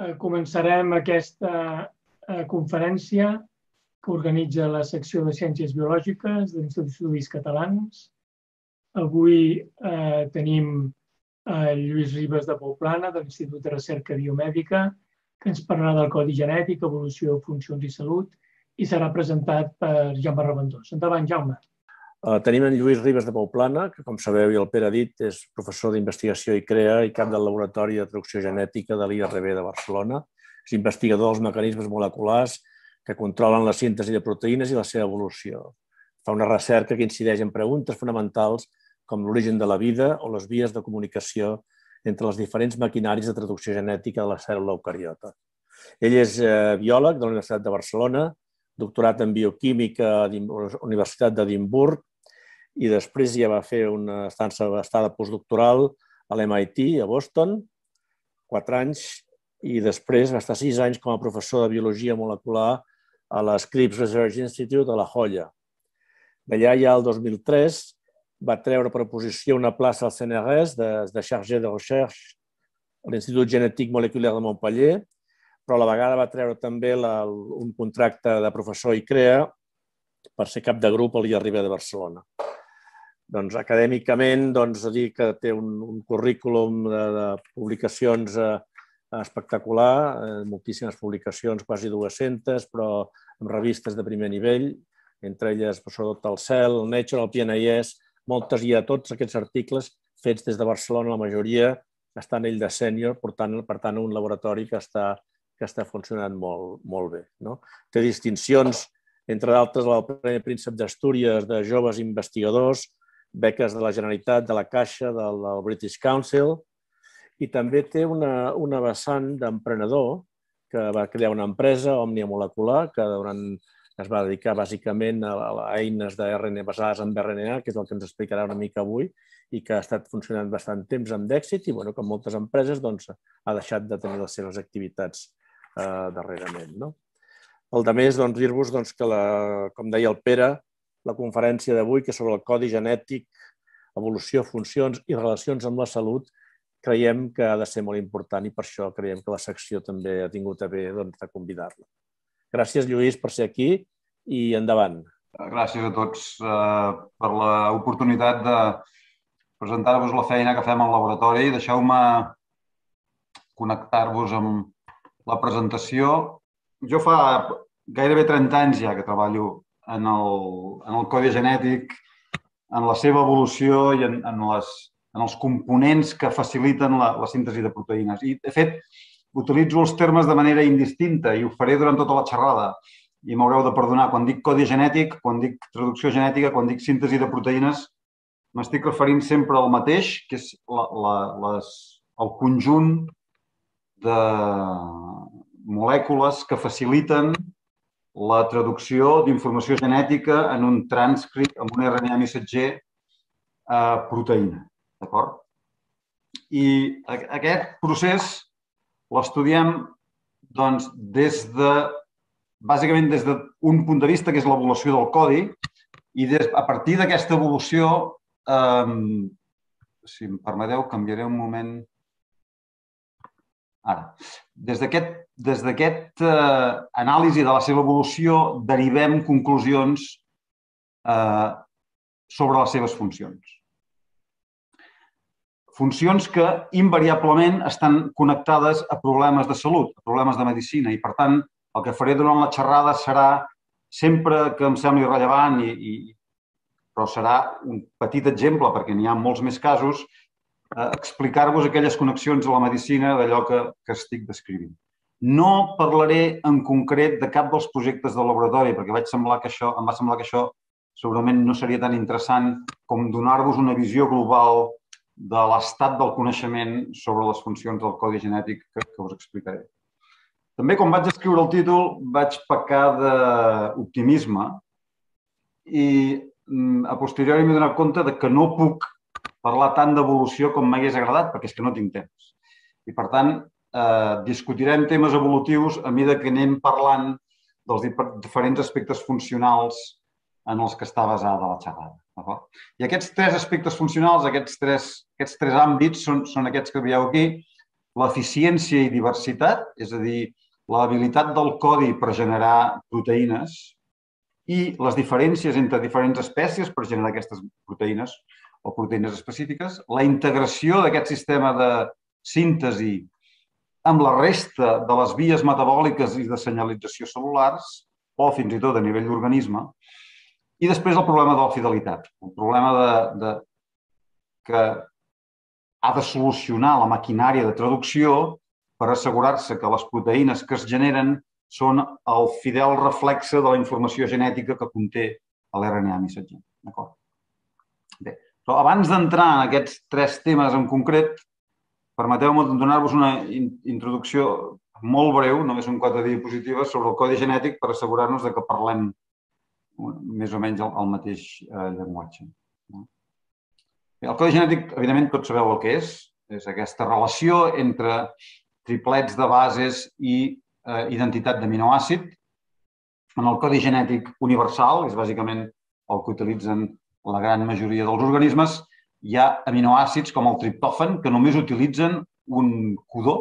eh, començarem aquesta eh, conferència que organitza la secció de Ciències Biològiques de l'Institut d'Estudis Catalans. Avui eh, tenim eh, Lluís Ribes de Pouplana, de l'Institut de Recerca Biomèdica, que ens parlarà del codi genètic, evolució, funcions i salut, i serà presentat per Jaume Reventós. Endavant, Jaume. Uh, tenim en Lluís Ribes de Pouplana, que com sabeu i el Pere ha dit, és professor d'investigació i CREA i cap del Laboratori de Traducció Genètica de l'IRB de Barcelona. És investigador dels mecanismes moleculars que controlen la síntesi de proteïnes i la seva evolució. Fa una recerca que incideix en preguntes fonamentals com l'origen de la vida o les vies de comunicació entre els diferents maquinaris de traducció genètica de la cèl·lula eucariota. Ell és eh, biòleg de la Universitat de Barcelona, doctorat en bioquímica a la Universitat d'Edimburg i després ja va fer una estança estada postdoctoral a l'MIT, a Boston, quatre anys, i després va estar sis anys com a professor de biologia molecular a la Scripps Research Institute a La Jolla. D'allà ja el 2003 va treure per oposició una plaça al CNRS de, de chargé de recherche a l'Institut Genètic Molecular de Montpellier, però a la vegada va treure també la, un contracte de professor i CREA per ser cap de grup a l'IRB de Barcelona. Doncs, acadèmicament, doncs, dir que té un, un currículum de, de publicacions eh, espectacular, eh, moltíssimes publicacions, quasi 200, però amb revistes de primer nivell, entre elles, sobretot el CEL, el Nature, el PNIS, moltes i a tots aquests articles fets des de Barcelona, la majoria estan ell de sènior, portant, per tant, un laboratori que està, que està funcionant molt, molt bé. No? Té distincions, entre d'altres, el Premi Príncep d'Astúries de joves investigadors, beques de la Generalitat, de la Caixa, del, del British Council, i també té una, una vessant d'emprenedor que va crear una empresa, Òmnia Molecular, que durant, es va dedicar bàsicament a, a eines de RNA basades en RNA, que és el que ens explicarà una mica avui, i que ha estat funcionant bastant temps amb d'èxit i, bueno, com moltes empreses, doncs, ha deixat de tenir les seves activitats eh, darrerament. No? El de més, doncs, dir-vos doncs, que, la, com deia el Pere, la conferència d'avui, que sobre el codi genètic, evolució, funcions i relacions amb la salut, creiem que ha de ser molt important i per això creiem que la secció també ha tingut a bé doncs, de convidar-la. Gràcies, Lluís, per ser aquí i endavant. Gràcies a tots eh, per l'oportunitat de presentar-vos la feina que fem al laboratori. Deixeu-me connectar-vos amb la presentació. Jo fa gairebé 30 anys ja que treballo en el, en el codi genètic, en la seva evolució i en, en, les, en els components que faciliten la, la síntesi de proteïnes. I, de fet, utilitzo els termes de manera indistinta i ho faré durant tota la xerrada i m'haureu de perdonar. Quan dic codi genètic, quan dic traducció genètica, quan dic síntesi de proteïnes, m'estic referint sempre al mateix, que és la, la, les, el conjunt de molècules que faciliten la traducció d'informació genètica en un transcript, amb un RNA missatger eh, proteïna. D'acord? I aquest procés l'estudiem doncs, des de, bàsicament des d'un punt de vista que és l'evolució del codi i des, a partir d'aquesta evolució, eh, si em permeteu, canviaré un moment Ara, des d'aquest des d'aquest eh, anàlisi de la seva evolució derivem conclusions eh, sobre les seves funcions. Funcions que invariablement estan connectades a problemes de salut, a problemes de medicina, i per tant el que faré durant la xerrada serà, sempre que em sembli rellevant, i, i, però serà un petit exemple perquè n'hi ha molts més casos, eh, explicar-vos aquelles connexions a la medicina d'allò que, que estic descrivint. No parlaré en concret de cap dels projectes del laboratori, perquè vaig semblar que això, em va semblar que això segurament no seria tan interessant com donar-vos una visió global de l'estat del coneixement sobre les funcions del codi genètic que, que us explicaré. També, quan vaig escriure el títol, vaig pecar d'optimisme i mm, a posteriori m'he donat compte de que no puc parlar tant d'evolució com m'hagués agradat, perquè és que no tinc temps. I, per tant, eh, discutirem temes evolutius a mesura que anem parlant dels diferents aspectes funcionals en els que està basada la xerrada. I aquests tres aspectes funcionals, aquests tres, aquests tres àmbits, són, són aquests que veieu aquí. l'eficiència i diversitat, és a dir, l'habilitat del codi per generar proteïnes i les diferències entre diferents espècies per generar aquestes proteïnes o proteïnes específiques, la integració d'aquest sistema de síntesi amb la resta de les vies metabòliques i de senyalització cel·lulars, o fins i tot a nivell d'organisme, i després el problema de la fidelitat, el problema de, de que ha de solucionar la maquinària de traducció per assegurar-se que les proteïnes que es generen són el fidel reflexe de la informació genètica que conté l'RNA missatger. D'acord? Bé, però abans d'entrar en aquests tres temes en concret, permeteu-me donar-vos una introducció molt breu, només un quatre diapositives, sobre el codi genètic per assegurar-nos que parlem més o menys el, mateix eh, llenguatge. El codi genètic, evidentment, tots sabeu el que és. És aquesta relació entre triplets de bases i eh, identitat d'aminoàcid. En el codi genètic universal, és bàsicament el que utilitzen la gran majoria dels organismes, hi ha aminoàcids com el triptòfan que només utilitzen un codó,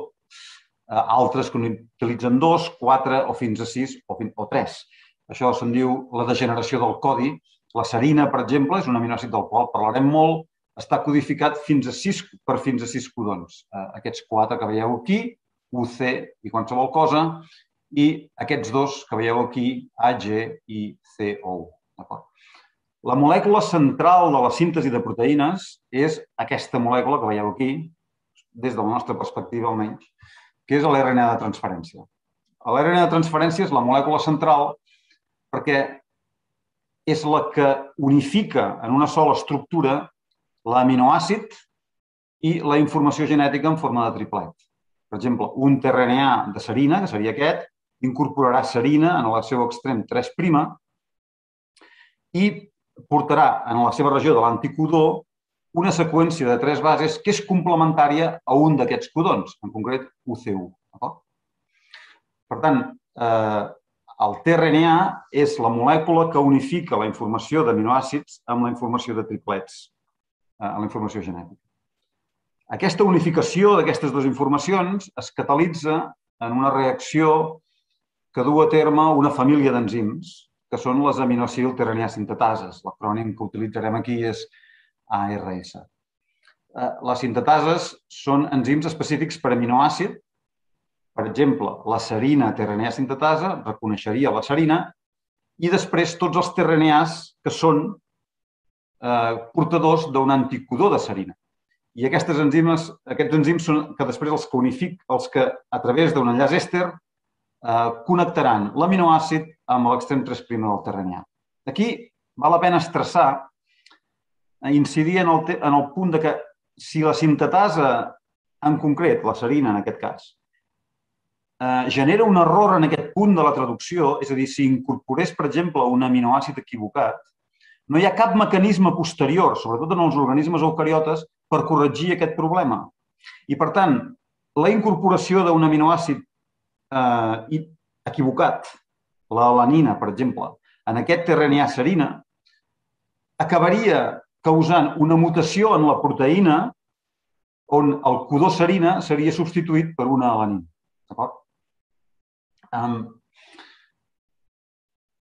eh, altres que utilitzen dos, quatre o fins a sis o, fins, o tres. Això se'n diu la degeneració del codi. La serina, per exemple, és un aminoàcid del qual parlarem molt, està codificat fins a 6 per fins a 6 codons. Eh, aquests quatre que veieu aquí, UC i qualsevol cosa, i aquests dos que veieu aquí, AG i CO. La molècula central de la síntesi de proteïnes és aquesta molècula que veieu aquí, des de la nostra perspectiva almenys, que és l'RNA de transferència. L'RNA de transferència és la molècula central perquè és la que unifica en una sola estructura l'aminoàcid i la informació genètica en forma de triplet. Per exemple, un tRNA de serina, que seria aquest, incorporarà serina en el seu extrem 3' i portarà en la seva regió de l'anticodó una seqüència de tres bases que és complementària a un d'aquests codons, en concret UC1. Per tant, eh, el tRNA és la molècula que unifica la informació d'aminoàcids amb la informació de triplets a la informació genètica. Aquesta unificació d'aquestes dues informacions es catalitza en una reacció que du a terme una família d'enzims, que són les aminoacil-terranià sintetases. L'acrònim que utilitzarem aquí és ARS. Eh, les sintetases són enzims específics per aminoàcid. Per exemple, la serina terranià sintetasa reconeixeria la serina i després tots els terraniars que són eh, portadors d'un anticodó de serina. I aquestes enzimes, aquests enzims són que després els que unific, els que a través d'un enllaç èster eh, connectaran l'aminoàcid amb l'extrem 3' del terrenià. Aquí val la pena estressar, incidir en el, en el punt de que si la sintetasa en concret, la serina en aquest cas, eh, genera un error en aquest punt de la traducció, és a dir, si incorporés, per exemple, un aminoàcid equivocat, no hi ha cap mecanisme posterior, sobretot en els organismes eucariotes, per corregir aquest problema. I, per tant, la incorporació d'un aminoàcid eh, equivocat, l'alanina, per exemple, en aquest RNA serina, acabaria causant una mutació en la proteïna on el codó serina seria substituït per una alanina. D'acord? Um,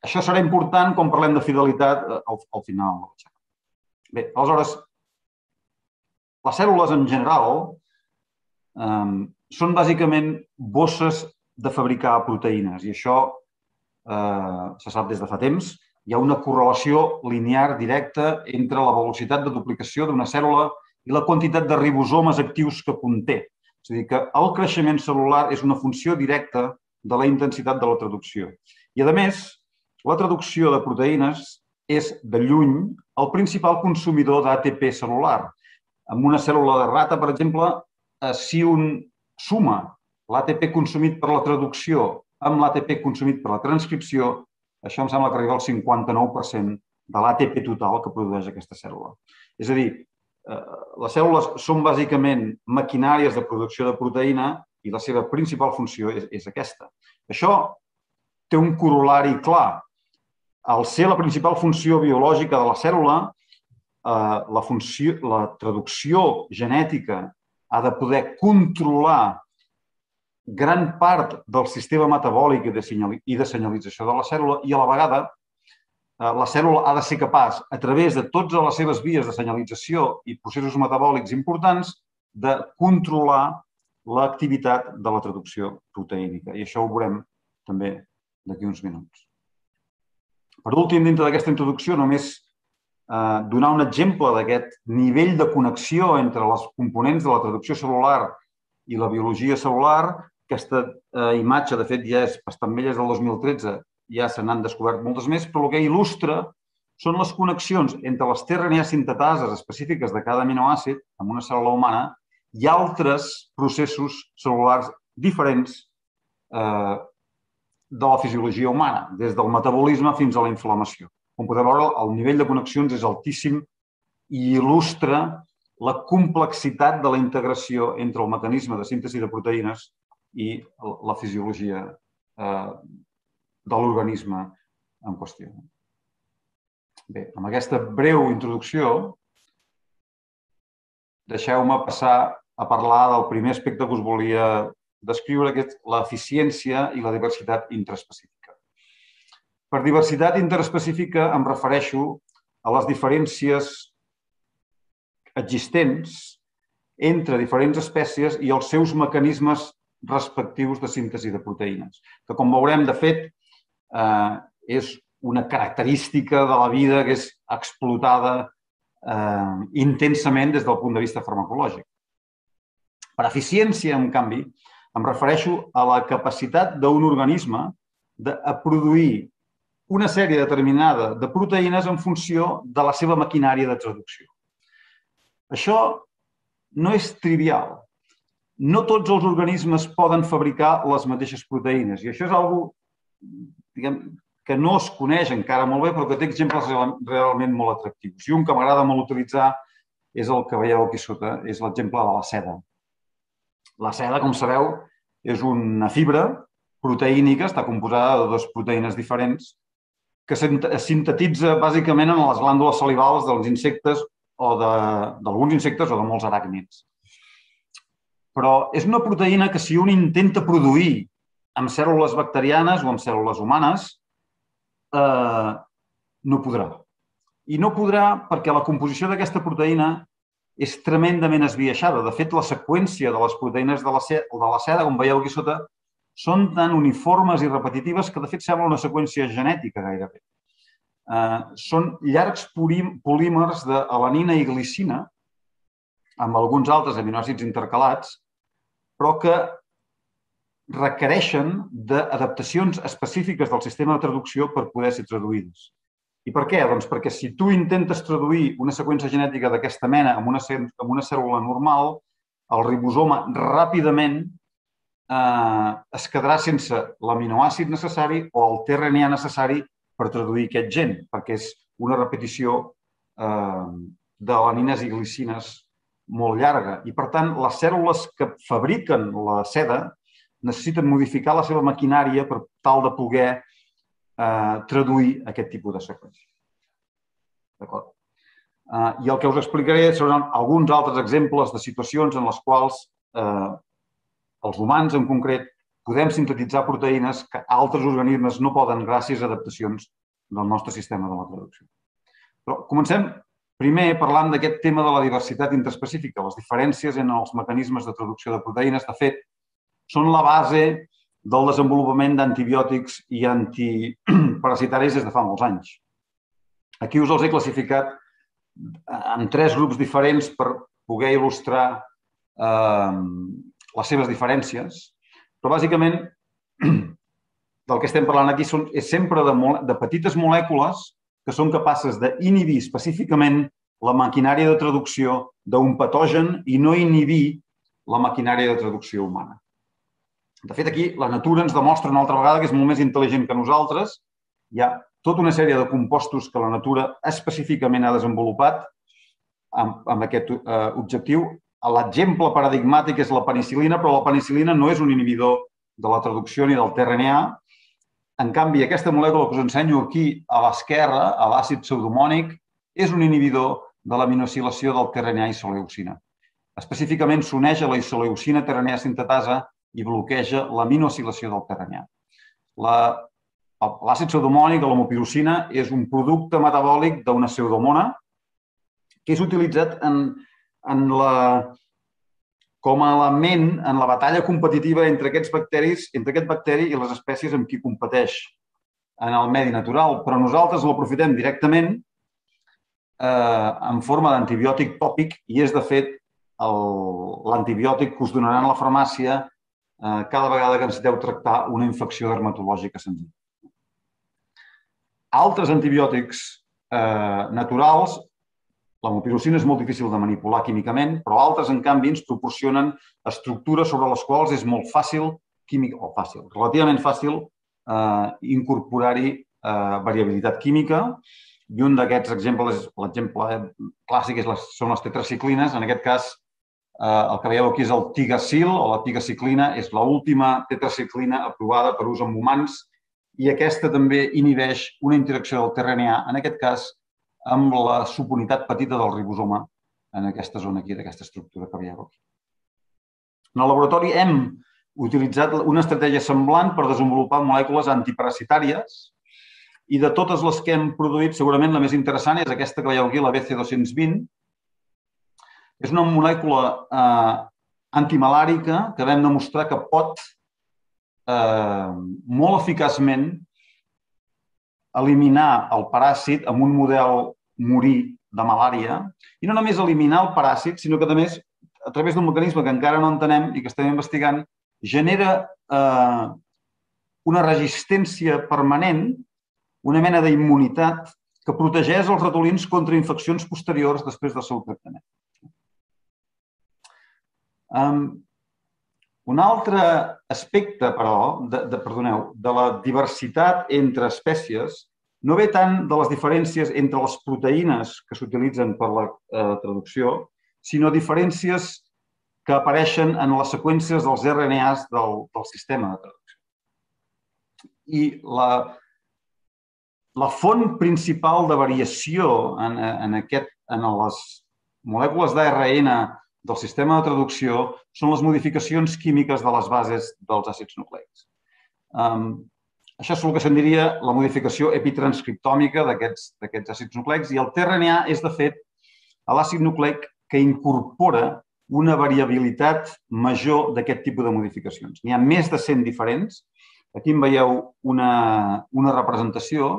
això serà important quan parlem de fidelitat eh, al, al final. Bé, aleshores, les cèl·lules en general um, són bàsicament bosses de fabricar proteïnes i això eh, se sap des de fa temps. Hi ha una correlació linear directa entre la velocitat de duplicació d'una cèl·lula i la quantitat de ribosomes actius que conté. És a dir, que el creixement celular és una funció directa de la intensitat de la traducció. I, a més, la traducció de proteïnes és, de lluny, el principal consumidor d'ATP celular. En una cèl·lula de rata, per exemple, eh, si un suma l'ATP consumit per la traducció amb l'ATP consumit per la transcripció, això em sembla que arriba al 59% de l'ATP total que produeix aquesta cèl·lula. És a dir, eh, les cèl·lules són bàsicament maquinàries de producció de proteïna i la seva principal funció és, és aquesta. Això té un corolari clar al ser la principal funció biològica de la cèl·lula, eh, la, funció, la traducció genètica ha de poder controlar gran part del sistema metabòlic i de, i de senyalització de la cèl·lula i a la vegada eh, la cèl·lula ha de ser capaç, a través de totes les seves vies de senyalització i processos metabòlics importants, de controlar l'activitat de la traducció proteínica. I això ho veurem també d'aquí uns minuts. Per últim, dintre d'aquesta introducció, només eh, donar un exemple d'aquest nivell de connexió entre les components de la traducció celular i la biologia celular. Aquesta eh, imatge, de fet, ja és bastant vella, del 2013, ja se n'han descobert moltes més, però el que il·lustra són les connexions entre les tRNA sintetases específiques de cada aminoàcid en una cèl·lula humana i altres processos cel·lulars diferents eh, de la fisiologia humana, des del metabolisme fins a la inflamació. Com podeu veure, el nivell de connexions és altíssim i il·lustra la complexitat de la integració entre el mecanisme de síntesi de proteïnes i la fisiologia eh, de l'organisme en qüestió. Bé, amb aquesta breu introducció, deixeu-me passar a parlar del primer aspecte que us volia descriure aquest, l'eficiència i la diversitat intraspecífica. Per diversitat interespecífica em refereixo a les diferències existents entre diferents espècies i els seus mecanismes respectius de síntesi de proteïnes, que com veurem, de fet, eh, és una característica de la vida que és explotada eh, intensament des del punt de vista farmacològic. Per eficiència, en canvi, em refereixo a la capacitat d'un organisme de produir una sèrie determinada de proteïnes en funció de la seva maquinària de traducció. Això no és trivial. No tots els organismes poden fabricar les mateixes proteïnes i això és algo diguem, que no es coneix encara molt bé, però que té exemples realment molt atractius. I un que m'agrada molt utilitzar és el que veieu aquí sota, és l'exemple de la seda. La seda, com sabeu, és una fibra proteïnica, està composada de dues proteïnes diferents, que sintetitza bàsicament en les glàndules salivals dels insectes o d'alguns insectes o de molts aràcnids. Però és una proteïna que si un intenta produir amb cèl·lules bacterianes o amb cèl·lules humanes, eh, no podrà. I no podrà perquè la composició d'aquesta proteïna és tremendament esbiaixada. De fet, la seqüència de les proteïnes de la, seda, de la seda, com veieu aquí sota, són tan uniformes i repetitives que, de fet, sembla una seqüència genètica gairebé. Eh, són llargs polímers d'alanina i glicina, amb alguns altres aminoàcids intercalats, però que requereixen d'adaptacions específiques del sistema de traducció per poder ser traduïdes. I per què? Doncs perquè si tu intentes traduir una seqüència genètica d'aquesta mena en una, en una cèl·lula normal, el ribosoma ràpidament eh, es quedarà sense l'aminoàcid necessari o el tRNA necessari per traduir aquest gen, perquè és una repetició eh, d'alanines i glicines molt llarga. I, per tant, les cèl·lules que fabriquen la seda necessiten modificar la seva maquinària per tal de poder eh, traduir aquest tipus de seqüència. D'acord? Eh, I el que us explicaré seran alguns altres exemples de situacions en les quals eh, els humans, en concret, podem sintetitzar proteïnes que altres organismes no poden gràcies a adaptacions del nostre sistema de la traducció. Però comencem primer parlant d'aquest tema de la diversitat interespecífica. Les diferències en els mecanismes de traducció de proteïnes, de fet, són la base del desenvolupament d'antibiòtics i antiparasitaris des de fa molts anys. Aquí us els he classificat en tres grups diferents per poder il·lustrar eh, les seves diferències, però bàsicament del que estem parlant aquí són, és sempre de, de petites molècules que són capaces d'inhibir específicament la maquinària de traducció d'un patogen i no inhibir la maquinària de traducció humana. De fet, aquí la natura ens demostra una altra vegada que és molt més intel·ligent que nosaltres. Hi ha tota una sèrie de compostos que la natura específicament ha desenvolupat amb, amb aquest eh, objectiu. L'exemple paradigmàtic és la penicilina, però la penicilina no és un inhibidor de la traducció ni del tRNA. En canvi, aquesta molècula que us ensenyo aquí a l'esquerra, a l'àcid pseudomònic, és un inhibidor de l'aminosilació del tRNA isoleucina. Específicament s'uneix a la isoleucina tRNA sintetasa i bloqueja l'aminoacilació del TRNA. L'àcid pseudomònic, l'homopirocina, és un producte metabòlic d'una pseudomona que és utilitzat en, en la, com a element en la batalla competitiva entre aquests bacteris, entre aquest bacteri i les espècies amb qui competeix en el medi natural, però nosaltres l'aprofitem directament eh, en forma d'antibiòtic tòpic i és, de fet, l'antibiòtic que us donaran a la farmàcia eh, cada vegada que necessiteu tractar una infecció dermatològica senzilla. Altres antibiòtics eh, naturals, la mopirocina és molt difícil de manipular químicament, però altres, en canvi, ens proporcionen estructures sobre les quals és molt fàcil, químic, o fàcil, relativament fàcil, eh, incorporar-hi eh, variabilitat química i un d'aquests exemples, l'exemple clàssic és les, són les tetraciclines. En aquest cas, eh, el que veieu aquí és el tigacil o la tigaciclina, és l'última tetraciclina aprovada per ús en humans i aquesta també inhibeix una interacció del TRNA, en aquest cas amb la subunitat petita del ribosoma en aquesta zona aquí, d'aquesta estructura que veieu aquí. En el laboratori hem utilitzat una estratègia semblant per desenvolupar molècules antiparasitàries i de totes les que hem produït, segurament la més interessant és aquesta que veieu aquí, la BC220. És una molècula eh, antimalàrica que vam demostrar que pot eh, molt eficaçment eliminar el paràsit amb un model morí de malària i no només eliminar el paràsit, sinó que, a més, a través d'un mecanisme que encara no entenem i que estem investigant, genera eh, una resistència permanent una mena d'immunitat que protegeix els ratolins contra infeccions posteriors després del seu tractament. Um, un altre aspecte, però, de, de, perdoneu, de la diversitat entre espècies no ve tant de les diferències entre les proteïnes que s'utilitzen per la eh, traducció, sinó diferències que apareixen en les seqüències dels RNAs del, del sistema de traducció. I la, la font principal de variació en, en, aquest, en les molècules d'ARN del sistema de traducció són les modificacions químiques de les bases dels àcids nucleics. Um, això és el que se'n diria la modificació epitranscriptòmica d'aquests àcids nucleics i el tRNA és, de fet, l'àcid nucleic que incorpora una variabilitat major d'aquest tipus de modificacions. N'hi ha més de 100 diferents. Aquí en veieu una, una representació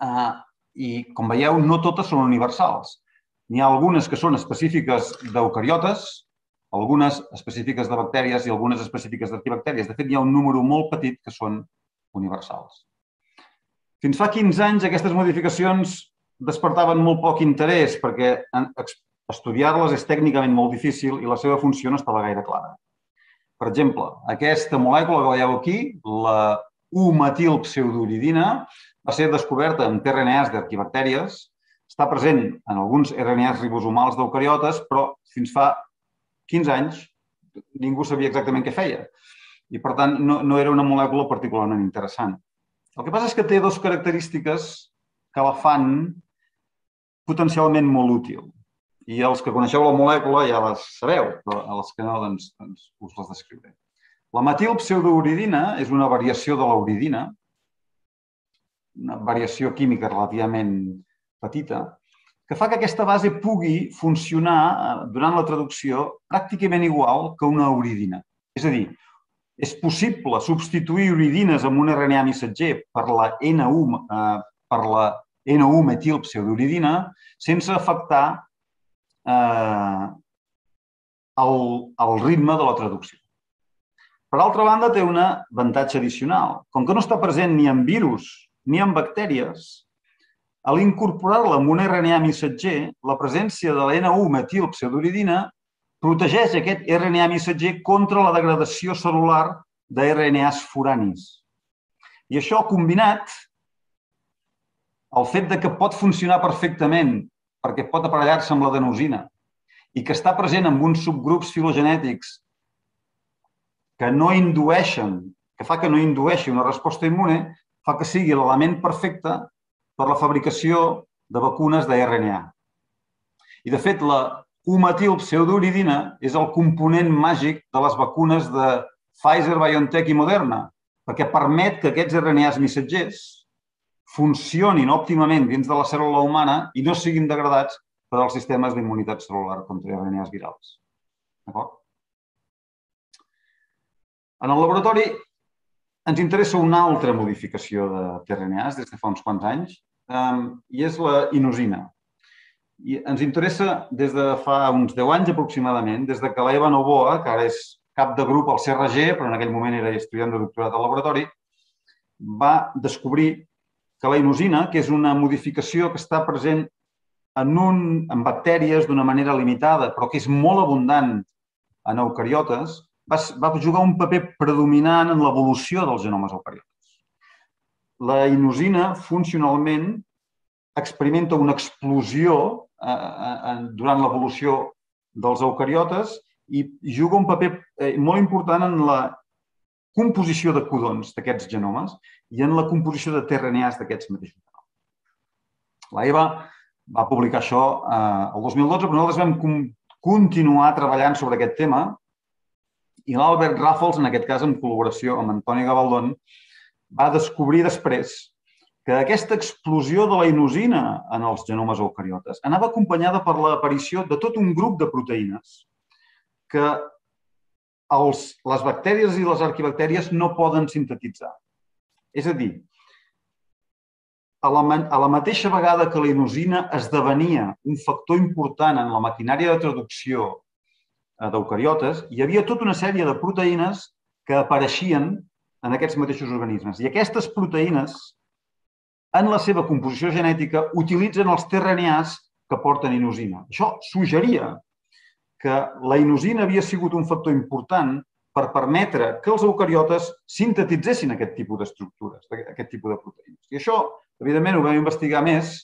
eh, i, com veieu, no totes són universals. N'hi ha algunes que són específiques d'eucariotes, algunes específiques de bactèries i algunes específiques d'arquibactèries. De fet, hi ha un número molt petit que són universals. Fins fa 15 anys aquestes modificacions despertaven molt poc interès perquè estudiar-les és tècnicament molt difícil i la seva funció no estava gaire clara. Per exemple, aquesta molècula que veieu aquí, la U-metilpseudouridina, va ser descoberta en tRNAs d'arquibactèries, està present en alguns RNAs ribosomals d'eucariotes, però fins fa 15 anys ningú sabia exactament què feia. I, per tant, no, no era una molècula particularment interessant. El que passa és que té dues característiques que la fan potencialment molt útil. I els que coneixeu la molècula ja les sabeu, però els que no, doncs, doncs us les descriuré. La metilpseudouridina és una variació de l'uridina, una variació química relativament petita, que fa que aquesta base pugui funcionar eh, durant la traducció pràcticament igual que una uridina. És a dir, és possible substituir uridines amb un RNA missatger per la N1, eh, per la N1 metilpseudouridina sense afectar eh, el, el ritme de la traducció. Per altra banda, té un avantatge addicional. Com que no està present ni en virus ni en bactèries, a l'incorporar-la amb un RNA missatger, la presència de la N1 metilpseudoridina protegeix aquest RNA missatger contra la degradació celular de RNAs foranis. I això combinat, el fet de que pot funcionar perfectament perquè pot aparellar-se amb l'adenosina i que està present en uns subgrups filogenètics que no indueixen, que fa que no indueixi una resposta immune, fa que sigui l'element perfecte per la fabricació de vacunes de RNA. I, de fet, la, humetil pseudouridina és el component màgic de les vacunes de Pfizer, BioNTech i Moderna, perquè permet que aquests RNAs missatgers funcionin òptimament dins de la cèl·lula humana i no siguin degradats per als sistemes d'immunitat cel·lular contra RNAs virals. D'acord? En el laboratori ens interessa una altra modificació de tRNAs des de fa uns quants anys i és la inosina. I ens interessa des de fa uns 10 anys aproximadament, des de que l'Eva Novoa, que ara és cap de grup al CRG, però en aquell moment era estudiant de doctorat al laboratori, va descobrir que la inosina, que és una modificació que està present en, un, en bactèries d'una manera limitada, però que és molt abundant en eucariotes, va, va jugar un paper predominant en l'evolució dels genomes eucariotes. La inosina, funcionalment, experimenta una explosió eh, eh, durant l'evolució dels eucariotes i juga un paper eh, molt important en la composició de codons d'aquests genomes i en la composició de tRNAs d'aquests mateixos genomes. La Eva va publicar això eh, el 2012, però nosaltres vam continuar treballant sobre aquest tema i l'Albert Raffles, en aquest cas en col·laboració amb Antoni Gavaldón, va descobrir després que aquesta explosió de la inosina en els genomes eucariotes anava acompanyada per l'aparició de tot un grup de proteïnes que els, les bactèries i les arquibactèries no poden sintetitzar. És a dir, a la, a la mateixa vegada que la inosina esdevenia un factor important en la maquinària de traducció d'eucariotes, hi havia tota una sèrie de proteïnes que apareixien en aquests mateixos organismes. I aquestes proteïnes, en la seva composició genètica, utilitzen els tRNAs que porten inosina. Això suggeria que la inosina havia sigut un factor important per permetre que els eucariotes sintetitzessin aquest tipus d'estructures, aquest tipus de proteïnes. I això, evidentment, ho vam investigar més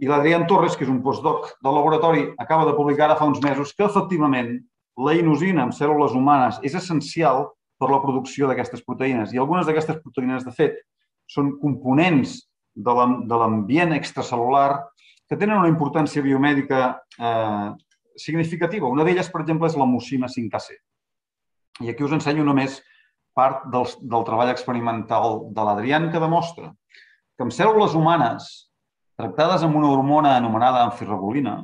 i l'Adrián Torres, que és un postdoc del laboratori, acaba de publicar ara fa uns mesos que, efectivament, la inosina en cèl·lules humanes és essencial per la producció d'aquestes proteïnes. I algunes d'aquestes proteïnes, de fet, són components de l'ambient extracel·lular que tenen una importància biomèdica eh, significativa. Una d'elles, per exemple, és la mucina 5AC. I aquí us ensenyo només part del, del treball experimental de l'Adrián que demostra que en cèl·lules humanes tractades amb una hormona anomenada anfirregolina,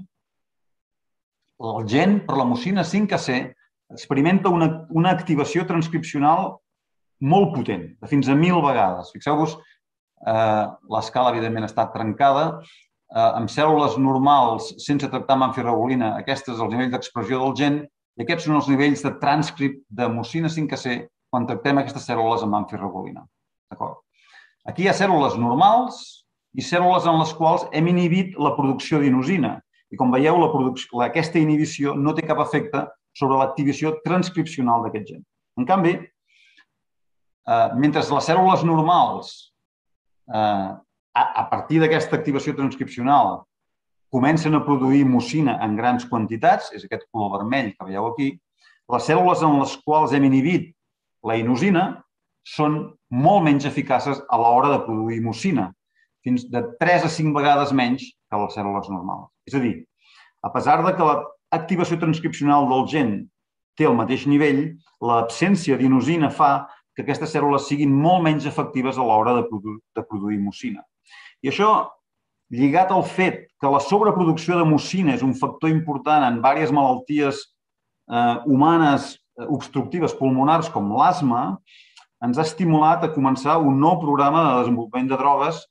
el gen per la mucina 5AC experimenta una, una activació transcripcional molt potent, de fins a mil vegades. Fixeu-vos, eh, l'escala, evidentment, està trencada. Eh, amb cèl·lules normals, sense tractar amb anfirregolina, aquestes és el nivell d'expressió del gen i aquests són els nivells de transcript de mucina 5AC quan tractem aquestes cèl·lules amb anfirregolina. D'acord? Aquí hi ha cèl·lules normals i cèl·lules en les quals hem inhibit la producció d'inosina. I com veieu, la producció, aquesta inhibició no té cap efecte sobre l'activació transcripcional d'aquest gen. En canvi, eh, mentre les cèl·lules normals, eh, a, a partir d'aquesta activació transcripcional, comencen a produir mucina en grans quantitats, és aquest color vermell que veieu aquí, les cèl·lules en les quals hem inhibit la inosina són molt menys eficaces a l'hora de produir mucina fins de 3 a 5 vegades menys que les cèl·lules normals. És a dir, a pesar de que l'activació transcripcional del gen té el mateix nivell, l'absència d'inosina fa que aquestes cèl·lules siguin molt menys efectives a l'hora de, produ de produir mucina. I això, lligat al fet que la sobreproducció de mucina és un factor important en diverses malalties eh, humanes eh, obstructives pulmonars com l'asma, ens ha estimulat a començar un nou programa de desenvolupament de drogues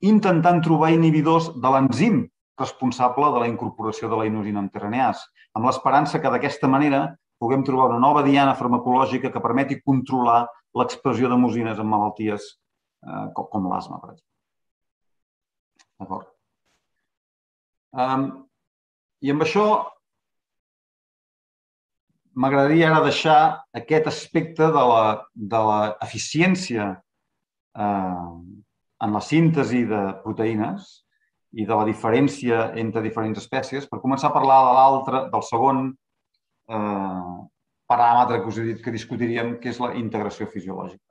intentant trobar inhibidors de l'enzim responsable de la incorporació de la inosina en TRNAs, amb l'esperança que d'aquesta manera puguem trobar una nova diana farmacològica que permeti controlar l'expressió de musines en malalties eh, com, com l'asma, per exemple. D'acord. Um, I amb això m'agradaria ara deixar aquest aspecte de l'eficiència eh, en la síntesi de proteïnes i de la diferència entre diferents espècies, per començar a parlar de l'altre, del segon eh, paràmetre que us he dit que discutiríem, que és la integració fisiològica.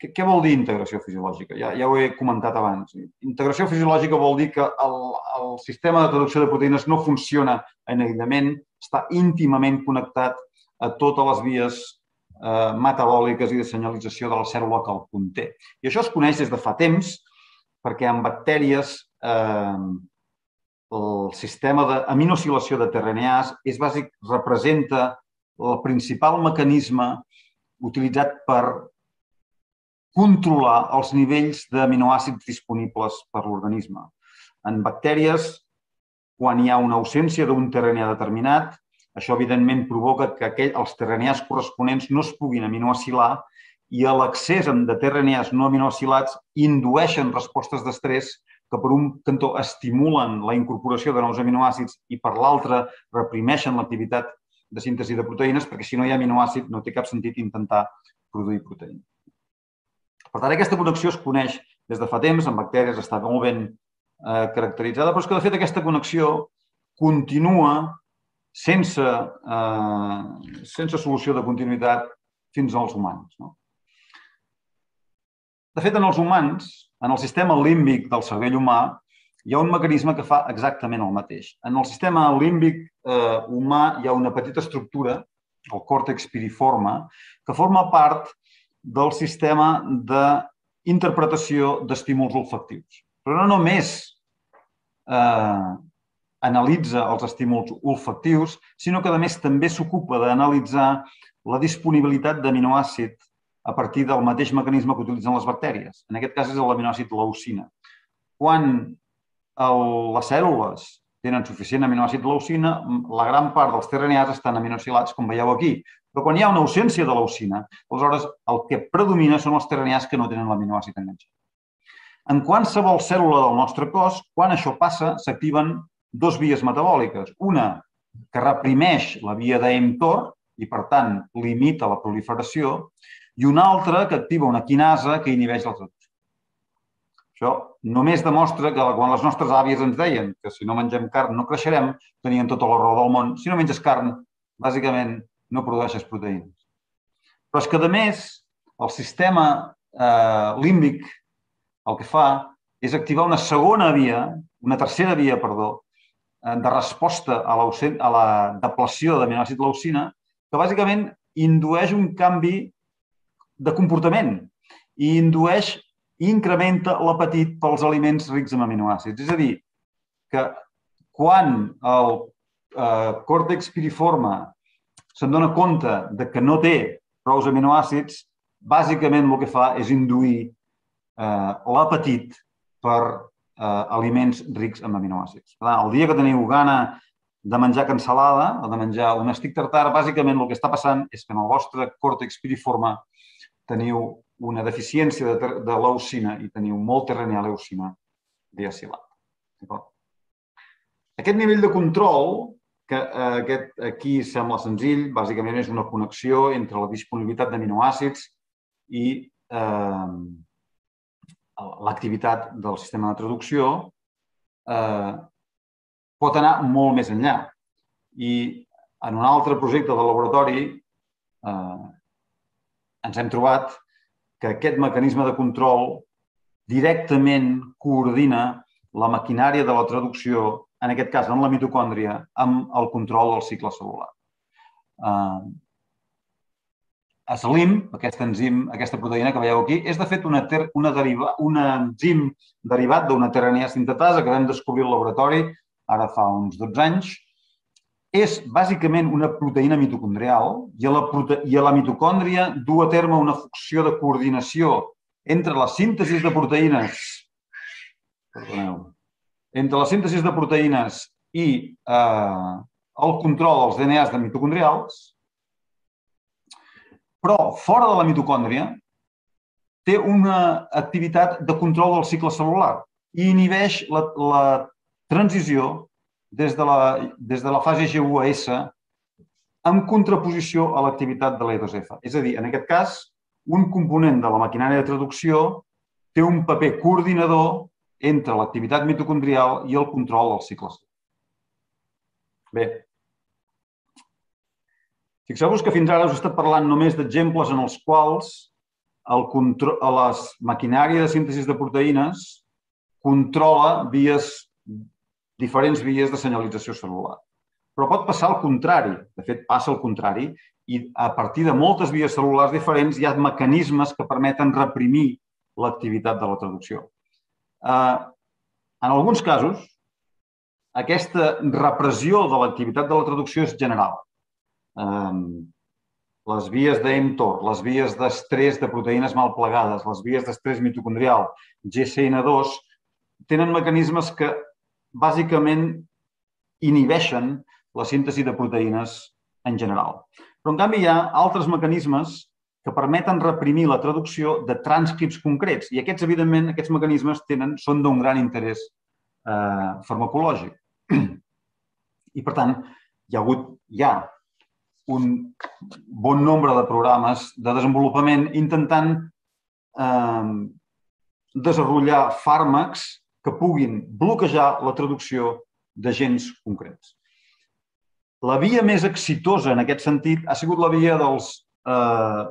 què, què vol dir integració fisiològica? Ja, ja ho he comentat abans. Integració fisiològica vol dir que el, el sistema de traducció de proteïnes no funciona en aïllament, està íntimament connectat a totes les vies eh, metabòliques i de senyalització de la cèl·lula que el conté. I això es coneix des de fa temps perquè en bactèries eh, el sistema d'aminosilació de tRNAs és bàsic, representa el principal mecanisme utilitzat per controlar els nivells d'aminoàcids disponibles per l'organisme. En bactèries, quan hi ha una ausència d'un tRNA determinat, això evidentment provoca que aquell, els tRNAs corresponents no es puguin aminoacilar i l'accés de tRNAs no aminoacilats indueixen respostes d'estrès que per un cantó estimulen la incorporació de nous aminoàcids i per l'altre reprimeixen l'activitat de síntesi de proteïnes perquè si no hi ha aminoàcid no té cap sentit intentar produir proteïna. Per tant, aquesta connexió es coneix des de fa temps, en bacteris està molt ben eh, caracteritzada, però és que, de fet, aquesta connexió continua sense, eh, sense solució de continuïtat fins als humans. No? De fet, en els humans, en el sistema límbic del cervell humà, hi ha un mecanisme que fa exactament el mateix. En el sistema límbic eh, humà hi ha una petita estructura, el còrtex piriforme, que forma part del sistema d'interpretació d'estímuls olfactius. Però no només eh, analitza els estímuls olfactius, sinó que, a més, també s'ocupa d'analitzar la disponibilitat d'aminoàcid a partir del mateix mecanisme que utilitzen les bactèries. En aquest cas és l'aminoàcid leucina. Quan el, les cèl·lules tenen suficient aminoàcid leucina, la gran part dels tRNAs estan aminoacilats, com veieu aquí, però quan hi ha una ausència de leucina, aleshores el que predomina són els tRNAs que no tenen l'aminoàcid enganxat. En qualsevol cèl·lula del nostre cos, quan això passa, s'activen dos vies metabòliques. Una que reprimeix la via de mTOR i, per tant, limita la proliferació, i una altra que activa una quinasa que inhibeix la traducció. Això només demostra que quan les nostres àvies ens deien que si no mengem carn no creixerem, tenien tota la raó del món. Si no menges carn, bàsicament no produeixes proteïnes. Però és que, a més, el sistema eh, límbic el que fa és activar una segona via, una tercera via, perdó, de resposta a, a la depleció d'aminoàcid leucina, que bàsicament indueix un canvi de comportament i indueix i incrementa l'apetit pels aliments rics en aminoàcids. És a dir, que quan el eh, còrtex piriforme se'n dona compte de que no té prou aminoàcids, bàsicament el que fa és induir eh, l'apetit per eh, aliments rics en aminoàcids. Per el dia que teniu gana de menjar cansalada o de menjar un estic tartar, bàsicament el que està passant és que en el vostre còrtex piriforme teniu una deficiència de, de leucina i teniu molta RNA leucina diacilat. Aquest nivell de control que eh, aquest aquí sembla senzill, bàsicament és una connexió entre la disponibilitat d'aminoàcids i eh, l'activitat del sistema de traducció eh, pot anar molt més enllà. I en un altre projecte de laboratori eh, ens hem trobat que aquest mecanisme de control directament coordina la maquinària de la traducció en aquest cas en la mitocòndria, amb el control del cicle celular. Uh, Slim, aquest enzim, aquesta proteïna que veieu aquí, és de fet una, ter, una, deriva, un enzim derivat d'una terania sintetasa que vam descobrir al laboratori ara fa uns 12 anys. És bàsicament una proteïna mitocondrial i a la, prote i a la mitocòndria du a terme una funció de coordinació entre la síntesi de proteïnes perdoneu, entre la síntesi de proteïnes i eh, el control dels DNAs de mitocondrials, però fora de la mitocòndria té una activitat de control del cicle celular i inhibeix la, la transició des de la, des de la fase G1 a S en contraposició a l'activitat de l'E2F. És a dir, en aquest cas, un component de la maquinària de traducció té un paper coordinador entre l'activitat mitocondrial i el control dels cicles. Bé, fixeu-vos que fins ara us he estat parlant només d'exemples en els quals el control, les maquinària de síntesi de proteïnes controla vies, diferents vies de senyalització celular. Però pot passar al contrari. De fet, passa al contrari i a partir de moltes vies cel·lulars diferents hi ha mecanismes que permeten reprimir l'activitat de la traducció. Eh, en alguns casos, aquesta repressió de l'activitat de la traducció és general. Eh, les vies d'EMTOR, les vies d'estrès de proteïnes mal plegades, les vies d'estrès mitocondrial, GCN2, tenen mecanismes que bàsicament inhibeixen la síntesi de proteïnes en general. Però, en canvi, hi ha altres mecanismes que permeten reprimir la traducció de transcripts concrets. I aquests, evidentment, aquests mecanismes tenen, són d'un gran interès eh, farmacològic. I, per tant, hi ha hagut ja un bon nombre de programes de desenvolupament intentant eh, desenvolupar fàrmacs que puguin bloquejar la traducció de gens concrets. La via més exitosa en aquest sentit ha sigut la via dels, eh,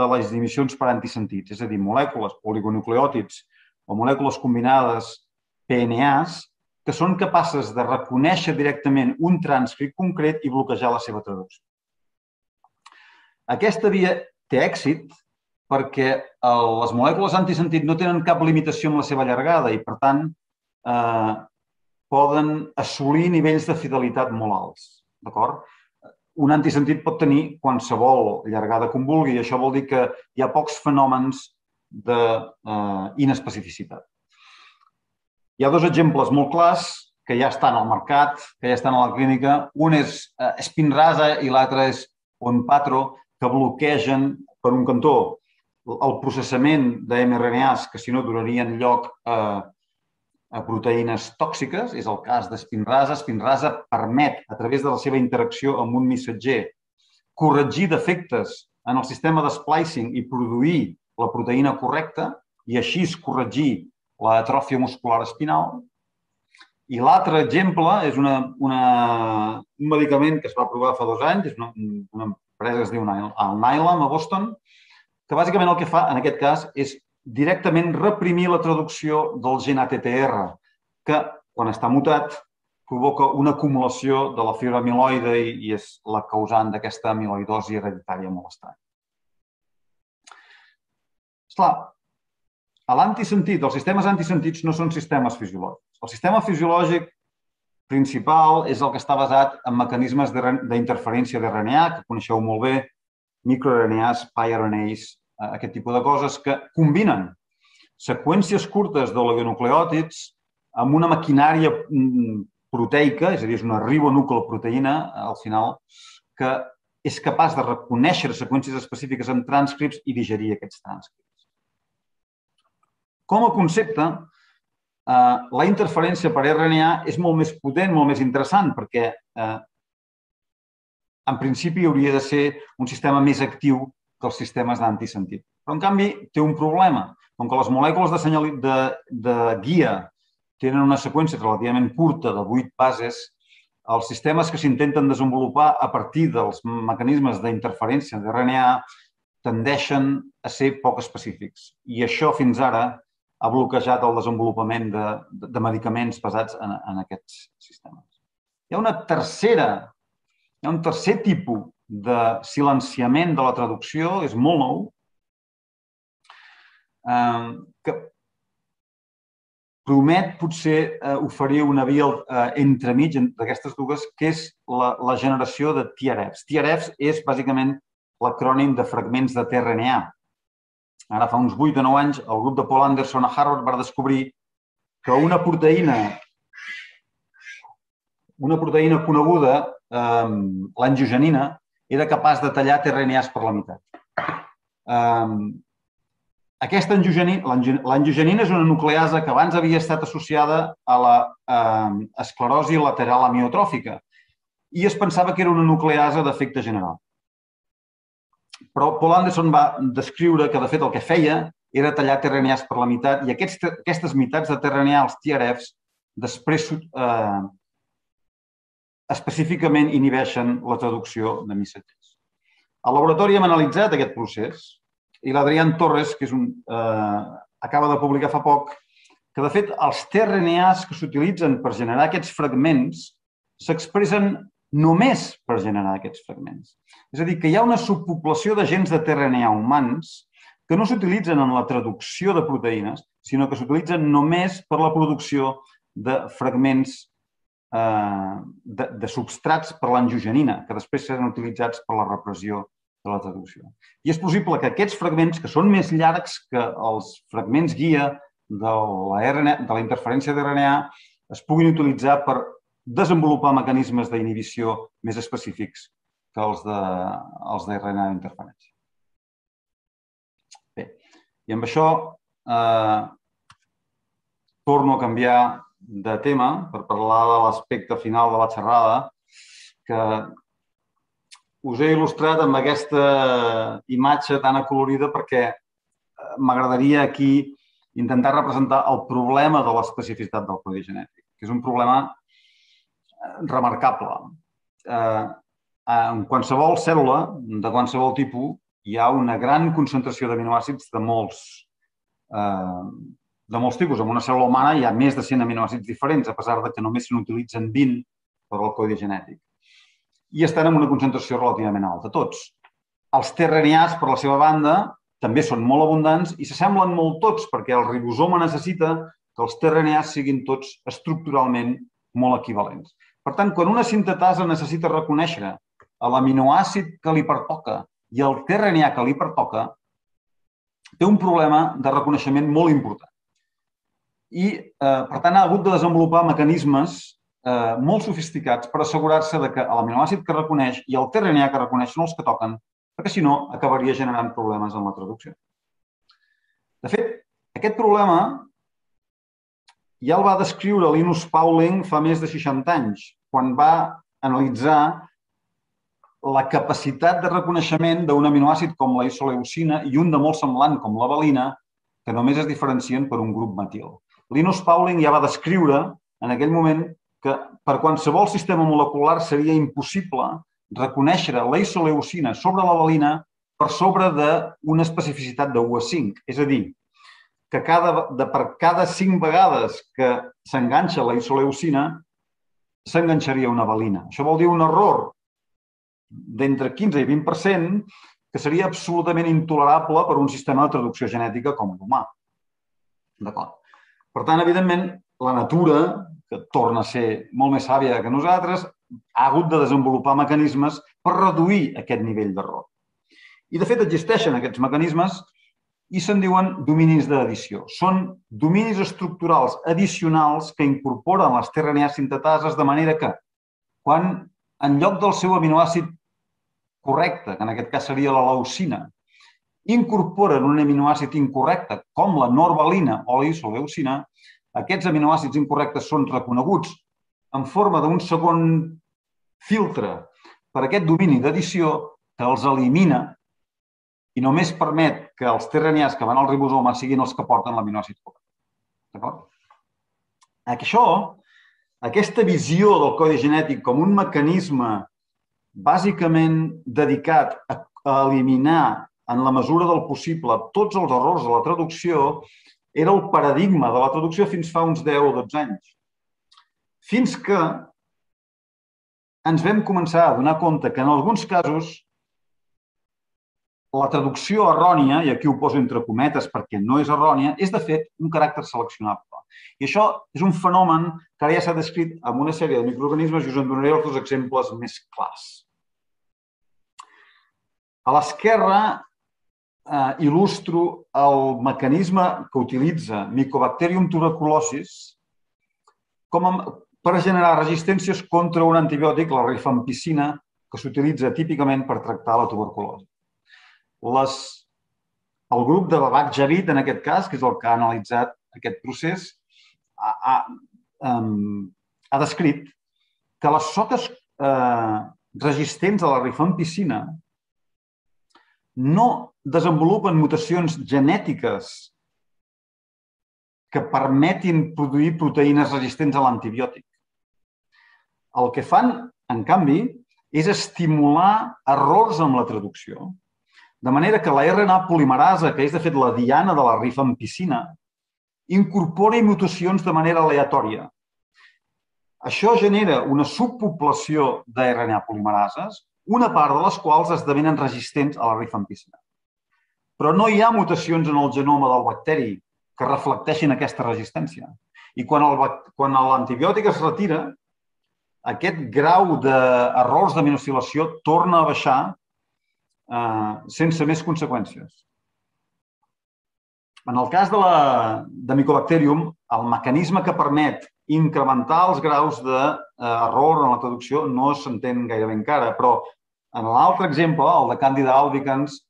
de les dimissions per antisentits, és a dir, molècules poligonucleòtids o molècules combinades PNAs que són capaces de reconèixer directament un transcript concret i bloquejar la seva traducció. Aquesta via té èxit perquè les molècules antisentit no tenen cap limitació en la seva llargada i, per tant, eh, poden assolir nivells de fidelitat molt alts. D'acord? Un antisentit pot tenir qualsevol llargada com vulgui i això vol dir que hi ha pocs fenòmens d'inespecificitat. Eh, hi ha dos exemples molt clars que ja estan al mercat, que ja estan a la clínica. Un és eh, Spinraza i l'altre és Onpatro, que bloquegen, per un cantó, el processament de mRNAs que, si no, donarien lloc a, a proteïnes tòxiques. És el cas d'Espinrasa. Espinrasa permet, a través de la seva interacció amb un missatger, corregir defectes en el sistema de splicing i produir la proteïna correcta i així corregir l'atròfia muscular espinal. I l'altre exemple és una, una, un medicament que es va provar fa dos anys, és una, una empresa que es diu Alnylam a Boston, que bàsicament el que fa en aquest cas és directament reprimir la traducció del gen ATTR, que quan està mutat provoca una acumulació de la fibra amiloide i, i és la causant d'aquesta amiloidosi hereditària molt estranya. Esclar, l'antisentit, els sistemes antisentits no són sistemes fisiològics. El sistema fisiològic principal és el que està basat en mecanismes d'interferència d'RNA, que coneixeu molt bé, microRNAs, piRNAs, eh, aquest tipus de coses que combinen seqüències curtes d'oligonucleòtids amb una maquinària mm, proteica, és a dir, és una ribonucleoproteïna, al final, que és capaç de reconèixer seqüències específiques en transcripts i digerir aquests transcripts. Com a concepte, eh, la interferència per RNA és molt més potent, molt més interessant, perquè eh, en principi hauria de ser un sistema més actiu que els sistemes d'antisentit. Però, en canvi, té un problema. Com que les molècules de, senyal, de, de guia tenen una seqüència relativament curta de 8 bases, els sistemes que s'intenten desenvolupar a partir dels mecanismes d'interferència de RNA tendeixen a ser poc específics. I això, fins ara, ha bloquejat el desenvolupament de, de, medicaments basats en, en aquests sistemes. Hi ha una tercera, hi ha un tercer tipus de silenciament de la traducció, és molt nou, eh, que promet potser eh, oferir una via eh, entremig d'aquestes dues, que és la, la generació de TRFs. TRFs és bàsicament l'acrònim de fragments de tRNA, ara fa uns 8 o 9 anys, el grup de Paul Anderson a Harvard va descobrir que una proteïna una proteïna coneguda, eh, l'angiogenina, era capaç de tallar tRNAs per la meitat. Eh, aquesta angiogenina, l'angiogenina és una nucleasa que abans havia estat associada a la eh, esclerosi lateral amiotròfica i es pensava que era una nucleasa d'efecte general. Però Paul Anderson va descriure que, de fet, el que feia era tallar tRNAs per la meitat i aquests, aquestes meitats de tRNA, els TRFs, després eh, específicament inhibeixen la traducció de missatgers. Al laboratori hem analitzat aquest procés i l'Adrián Torres, que és un, eh, acaba de publicar fa poc, que de fet els tRNAs que s'utilitzen per generar aquests fragments s'expressen només per generar aquests fragments. És a dir, que hi ha una subpoblació de gens de tRNA humans que no s'utilitzen en la traducció de proteïnes, sinó que s'utilitzen només per la producció de fragments eh, de, de substrats per l'angiogenina, que després seran utilitzats per la repressió de la traducció. I és possible que aquests fragments, que són més llargs que els fragments guia de la, RNA, de la interferència d'RNA, es puguin utilitzar per desenvolupar mecanismes d'inhibició més específics que els de, els de RNA d'interferència. Bé, i amb això eh, torno a canviar de tema per parlar de l'aspecte final de la xerrada, que us he il·lustrat amb aquesta imatge tan acolorida perquè eh, m'agradaria aquí intentar representar el problema de l'especificitat del codi genètic, que és un problema remarcable. Eh, en qualsevol cèl·lula, de qualsevol tipus, hi ha una gran concentració d'aminoàcids de molts, eh, de molts tipus. En una cèl·lula humana hi ha més de 100 aminoàcids diferents, a pesar de que només se n'utilitzen 20 per al codi genètic. I estan en una concentració relativament alta, tots. Els tRNAs, per la seva banda, també són molt abundants i s'assemblen molt tots perquè el ribosoma necessita que els tRNAs siguin tots estructuralment molt equivalents. Per tant, quan una sintetasa necessita reconèixer l'aminoàcid que li pertoca i el tRNA que li pertoca, té un problema de reconeixement molt important. I, eh, per tant, ha hagut de desenvolupar mecanismes eh, molt sofisticats per assegurar-se de que l'aminoàcid que reconeix i el tRNA que reconeix són els que toquen perquè si no acabaria generant problemes en la traducció. De fet, aquest problema ja el va descriure Linus Pauling fa més de 60 anys, quan va analitzar la capacitat de reconeixement d'un aminoàcid com la isoleucina i un de molt semblant com la valina, que només es diferencien per un grup metil. Linus Pauling ja va descriure en aquell moment que per qualsevol sistema molecular seria impossible reconèixer la isoleucina sobre la valina per sobre d'una especificitat de 1 a 5. És a dir, que cada, de, per cada 5 vegades que s'enganxa la isoleucina, s'enganxaria una valina. Això vol dir un error d'entre 15 i 20% que seria absolutament intolerable per un sistema de traducció genètica com l'humà. D'acord? Per tant, evidentment, la natura, que torna a ser molt més sàvia que nosaltres, ha hagut de desenvolupar mecanismes per reduir aquest nivell d'error. I, de fet, existeixen aquests mecanismes i se'n diuen dominis d'edició. Són dominis estructurals addicionals que incorporen les tRNA sintetases de manera que, quan en lloc del seu aminoàcid correcte, que en aquest cas seria la leucina, incorporen un aminoàcid incorrecte, com la norvalina o la isoleucina, aquests aminoàcids incorrectes són reconeguts en forma d'un segon filtre per aquest domini d'edició que els elimina i només permet que els tRNAs que van al ribosoma siguin els que porten correcte. D'acord? Això, aquesta visió del codi genètic com un mecanisme bàsicament dedicat a eliminar en la mesura del possible tots els errors de la traducció, era el paradigma de la traducció fins fa uns 10 o 12 anys. Fins que ens vam començar a donar compte que en alguns casos la traducció errònia, i aquí ho poso entre cometes perquè no és errònia, és de fet un caràcter seleccionable. I això és un fenomen que ara ja s'ha descrit amb una sèrie de microorganismes i us en donaré els dos exemples més clars. A l'esquerra eh, il·lustro el mecanisme que utilitza Mycobacterium tuberculosis com a, per generar resistències contra un antibiòtic, la rifampicina, que s'utilitza típicament per tractar la tuberculosi. Les, el grup de Babak Javid, en aquest cas, que és el que ha analitzat aquest procés, ha, ha, um, ha descrit que les soques eh, resistents a la rifampicina no desenvolupen mutacions genètiques que permetin produir proteïnes resistents a l'antibiòtic. El que fan, en canvi, és estimular errors amb la traducció. De manera que la RNA polimerasa, que és de fet la diana de la rifampicina, incorpora mutacions de manera aleatòria. Això genera una subpoblació de RNA polimerases, una part de les quals esdevenen resistents a la rifampicina. Però no hi ha mutacions en el genoma del bacteri que reflecteixin aquesta resistència. I quan l'antibiòtic es retira, aquest grau d'errors d'aminoxilació torna a baixar eh, sense més conseqüències. En el cas de, la, de Mycobacterium, el mecanisme que permet incrementar els graus d'error en la traducció no s'entén gairebé encara, però en l'altre exemple, el de Candida albicans,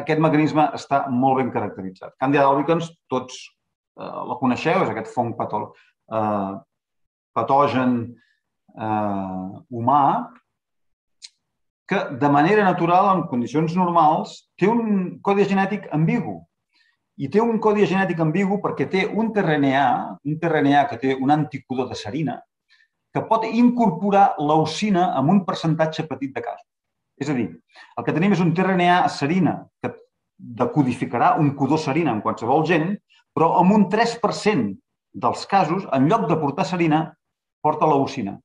aquest mecanisme està molt ben caracteritzat. Candida albicans, tots eh, la coneixeu, és aquest fong patol, eh, patogen eh, humà que de manera natural, en condicions normals, té un codi genètic ambigu. I té un codi genètic ambigu perquè té un tRNA, un tRNA que té un anticodó de serina, que pot incorporar l'aucina amb un percentatge petit de casos. És a dir, el que tenim és un tRNA serina que decodificarà un codó serina en qualsevol gent, però amb un 3% dels casos, en lloc de portar serina, porta l'aucina.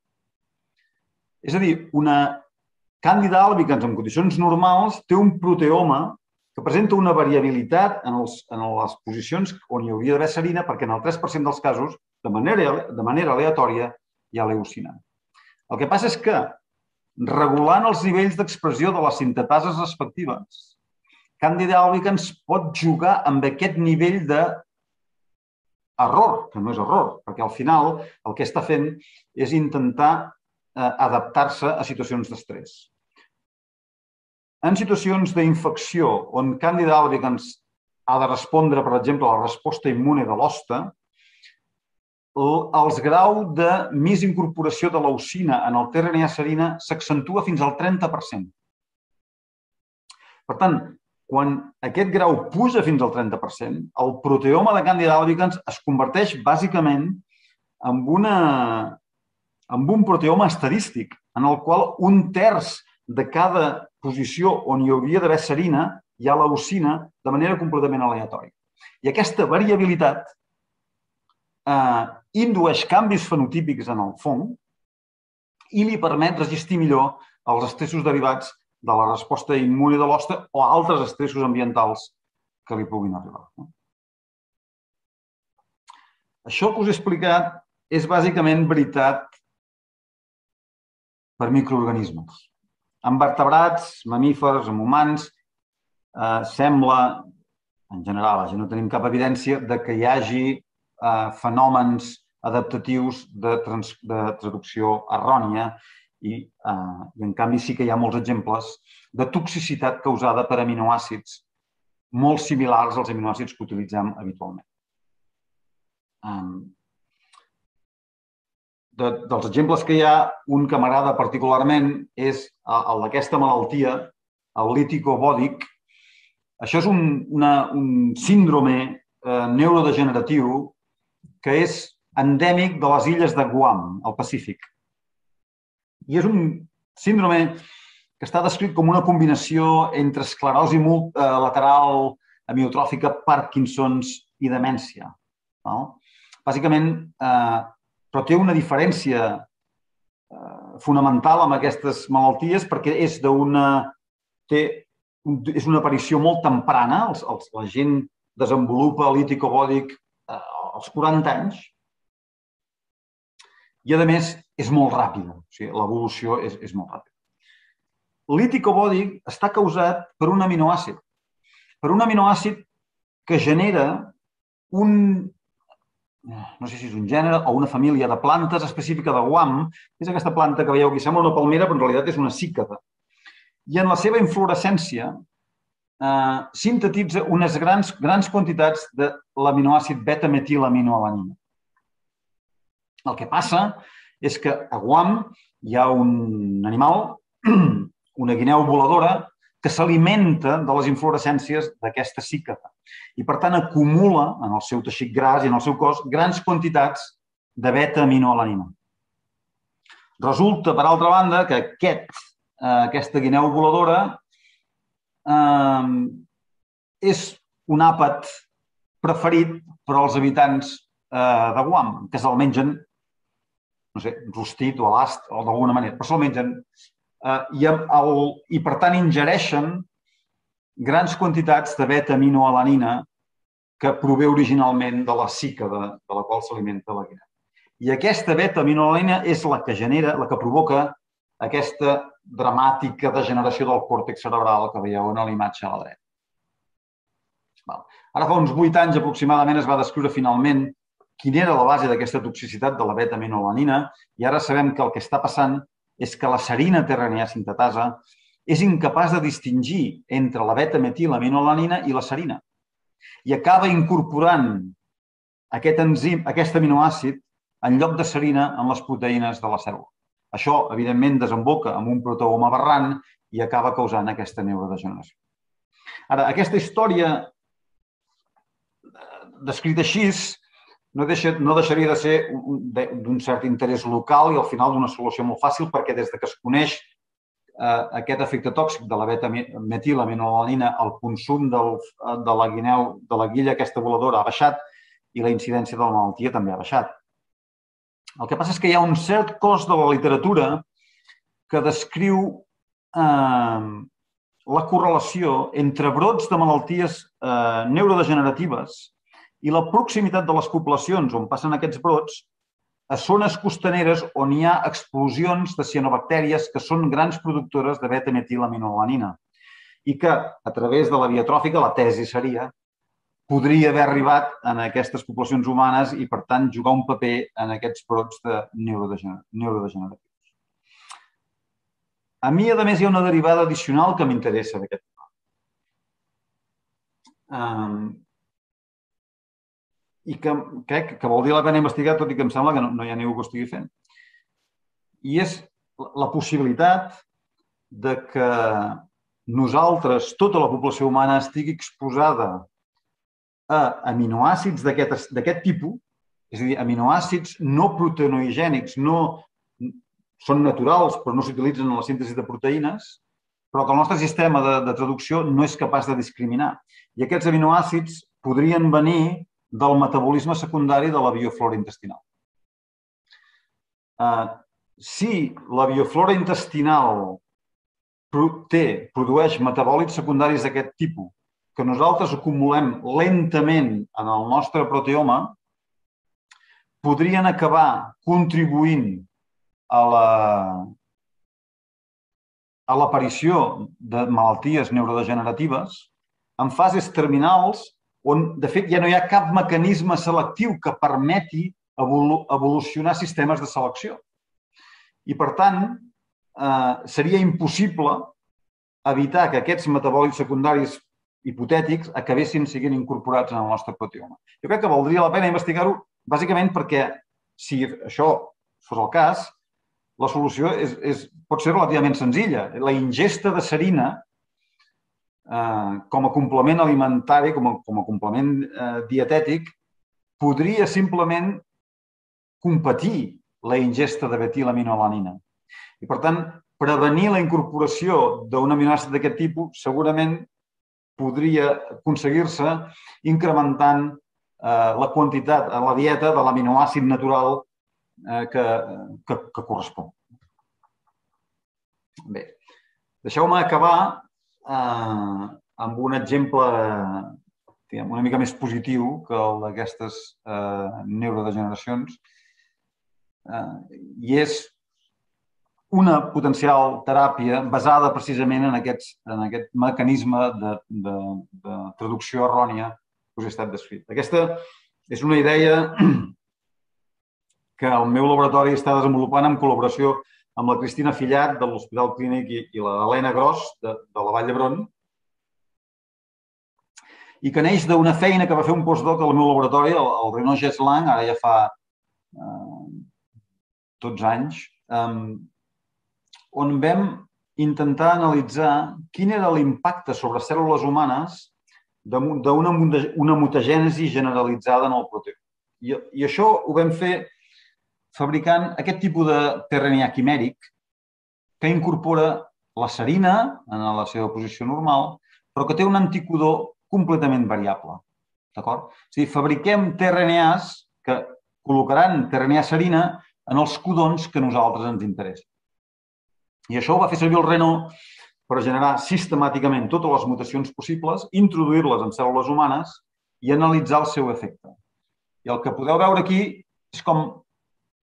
És a dir, una Càndida albicans en condicions normals té un proteoma que presenta una variabilitat en, els, en les posicions on hi hauria d'haver serina perquè en el 3% dels casos, de manera, de manera aleatòria, hi ha leucina. El que passa és que, regulant els nivells d'expressió de les sintetases respectives, Càndida albicans pot jugar amb aquest nivell de error, que no és error, perquè al final el que està fent és intentar adaptar-se a situacions d'estrès. En situacions d'infecció on Candida albicans ha de respondre, per exemple, a la resposta immune de l'hoste, els grau de més incorporació de leucina en el tRNA serina s'accentua fins al 30%. Per tant, quan aquest grau puja fins al 30%, el proteoma de Candida albicans es converteix bàsicament en una amb un proteoma estadístic, en el qual un terç de cada posició on hi hauria d'haver serina hi ha leucina de manera completament aleatòria. I aquesta variabilitat eh, indueix canvis fenotípics en el fong i li permet resistir millor els estressos derivats de la resposta immune de l'hoste o altres estressos ambientals que li puguin arribar. Això que us he explicat és bàsicament veritat per microorganismes. En vertebrats, mamífers, en humans, eh, sembla, en general, ja no tenim cap evidència de que hi hagi eh, fenòmens adaptatius de, trans, de traducció errònia i, eh, i, en canvi, sí que hi ha molts exemples de toxicitat causada per aminoàcids molt similars als aminoàcids que utilitzem habitualment. Um, de, dels exemples que hi ha, un que m'agrada particularment és el d'aquesta malaltia, el lítico-bòdic. Això és un, una, un síndrome eh, neurodegeneratiu que és endèmic de les illes de Guam, al Pacífic. I és un síndrome que està descrit com una combinació entre esclerosi eh, lateral amiotròfica, Parkinson's i demència. No? Bàsicament, eh, però té una diferència eh, fonamental amb aquestes malalties perquè és d'una... té és una aparició molt temprana, els, els, la gent desenvolupa líticobòdic eh, als 40 anys i, a més, és molt ràpida. O sigui, l'evolució és, és molt ràpida. Líticobòdic està causat per un aminoàcid, per un aminoàcid que genera un no sé si és un gènere o una família de plantes específica de guam, és aquesta planta que veieu aquí, sembla una palmera, però en realitat és una cícada. I en la seva inflorescència eh, sintetitza unes grans, grans quantitats de l'aminoàcid beta-metilaminoalanina. El que passa és que a Guam hi ha un animal, una guineu voladora, que s'alimenta de les inflorescències d'aquesta cícada i, per tant, acumula en el seu teixit gras i en el seu cos grans quantitats de beta-aminoalanina. Resulta, per altra banda, que aquest, eh, aquesta guineu voladora eh, és un àpat preferit per als habitants eh, de Guam, que se'l mengen, no sé, rostit o a l'ast o d'alguna manera, però se'l mengen. Eh, i, el, I, per tant, ingereixen grans quantitats de beta-aminoalanina que prové originalment de la cica de, de la qual s'alimenta la guineu. I aquesta beta-aminoalanina és la que genera, la que provoca aquesta dramàtica degeneració del còrtex cerebral que veieu en la imatge a la dreta. Ara fa uns 8 anys aproximadament es va descriure finalment quina era la base d'aquesta toxicitat de la beta-aminoalanina i ara sabem que el que està passant és que la serina terranià sintetasa és incapaç de distingir entre la beta-metilaminoalanina i la serina i acaba incorporant aquest enzim, aquest aminoàcid en lloc de serina en les proteïnes de la cèl·lula. Això, evidentment, desemboca en un proteoma aberrant i acaba causant aquesta neurodegeneració. Ara, aquesta història eh, descrita així no, deixa, no deixaria de ser d'un cert interès local i al final d'una solució molt fàcil perquè des de que es coneix eh, aquest efecte tòxic de la beta-metilaminoalanina, el consum del, de la guineu, de la guilla aquesta voladora ha baixat i la incidència de la malaltia també ha baixat. El que passa és que hi ha un cert cos de la literatura que descriu eh, la correlació entre brots de malalties eh, neurodegeneratives i la proximitat de les poblacions on passen aquests brots a zones costaneres on hi ha explosions de cianobactèries que són grans productores de beta-metilaminoalanina i que, a través de la via tròfica, la tesi seria podria haver arribat en aquestes poblacions humanes i, per tant, jugar un paper en aquests brots de neurodegeneratius. A mi, a més, hi ha una derivada addicional que m'interessa d'aquest tema. I que crec que vol dir la pena investigar, tot i que em sembla que no, no hi ha ningú que ho estigui fent. I és la possibilitat de que nosaltres, tota la població humana, estigui exposada a aminoàcids d'aquest tipus, és a dir, aminoàcids no proteonoigènics, no, són naturals però no s'utilitzen en la síntesi de proteïnes, però que el nostre sistema de, de traducció no és capaç de discriminar. I aquests aminoàcids podrien venir del metabolisme secundari de la bioflora intestinal. Uh, si la bioflora intestinal té, produeix metabòlits secundaris d'aquest tipus que nosaltres acumulem lentament en el nostre proteoma podrien acabar contribuint a la a l'aparició de malalties neurodegeneratives en fases terminals on, de fet, ja no hi ha cap mecanisme selectiu que permeti evolu evolucionar sistemes de selecció. I, per tant, eh, seria impossible evitar que aquests metabòlits secundaris hipotètics acabessin siguin incorporats en el nostre proteoma. Jo crec que valdria la pena investigar-ho bàsicament perquè si això fos el cas, la solució és, és, pot ser relativament senzilla. La ingesta de serina eh, com a complement alimentari, com a, com a complement eh, dietètic, podria simplement competir la ingesta de betilaminoalanina. I, per tant, prevenir la incorporació d'un aminoàcid d'aquest tipus segurament podria aconseguir-se incrementant eh, la quantitat a la dieta de l'aminoàcid natural eh, que, que, que correspon. Bé, deixeu-me acabar eh, amb un exemple diguem, una mica més positiu que el d'aquestes eh, neurodegeneracions eh, i és una potencial teràpia basada precisament en, aquests, en aquest mecanisme de, de, de traducció errònia que us he estat descrit. Aquesta és una idea que el meu laboratori està desenvolupant en col·laboració amb la Cristina Fillat de l'Hospital Clínic i, i l'Helena Gros de, de la Vall d'Hebron i que neix d'una feina que va fer un postdoc al meu laboratori, el, el Renaud Geslang, ara ja fa eh, 12 anys, eh, on vam intentar analitzar quin era l'impacte sobre cèl·lules humanes d'una una mutagènesi generalitzada en el proteoma. I, I això ho vam fer fabricant aquest tipus de terrenià quimèric que incorpora la serina en la seva posició normal, però que té un anticodó completament variable. D'acord? És a dir, fabriquem tRNAs que col·locaran tRNA serina en els codons que a nosaltres ens interessen. I això ho va fer servir el Renault per generar sistemàticament totes les mutacions possibles, introduir-les en cèl·lules humanes i analitzar el seu efecte. I el que podeu veure aquí és com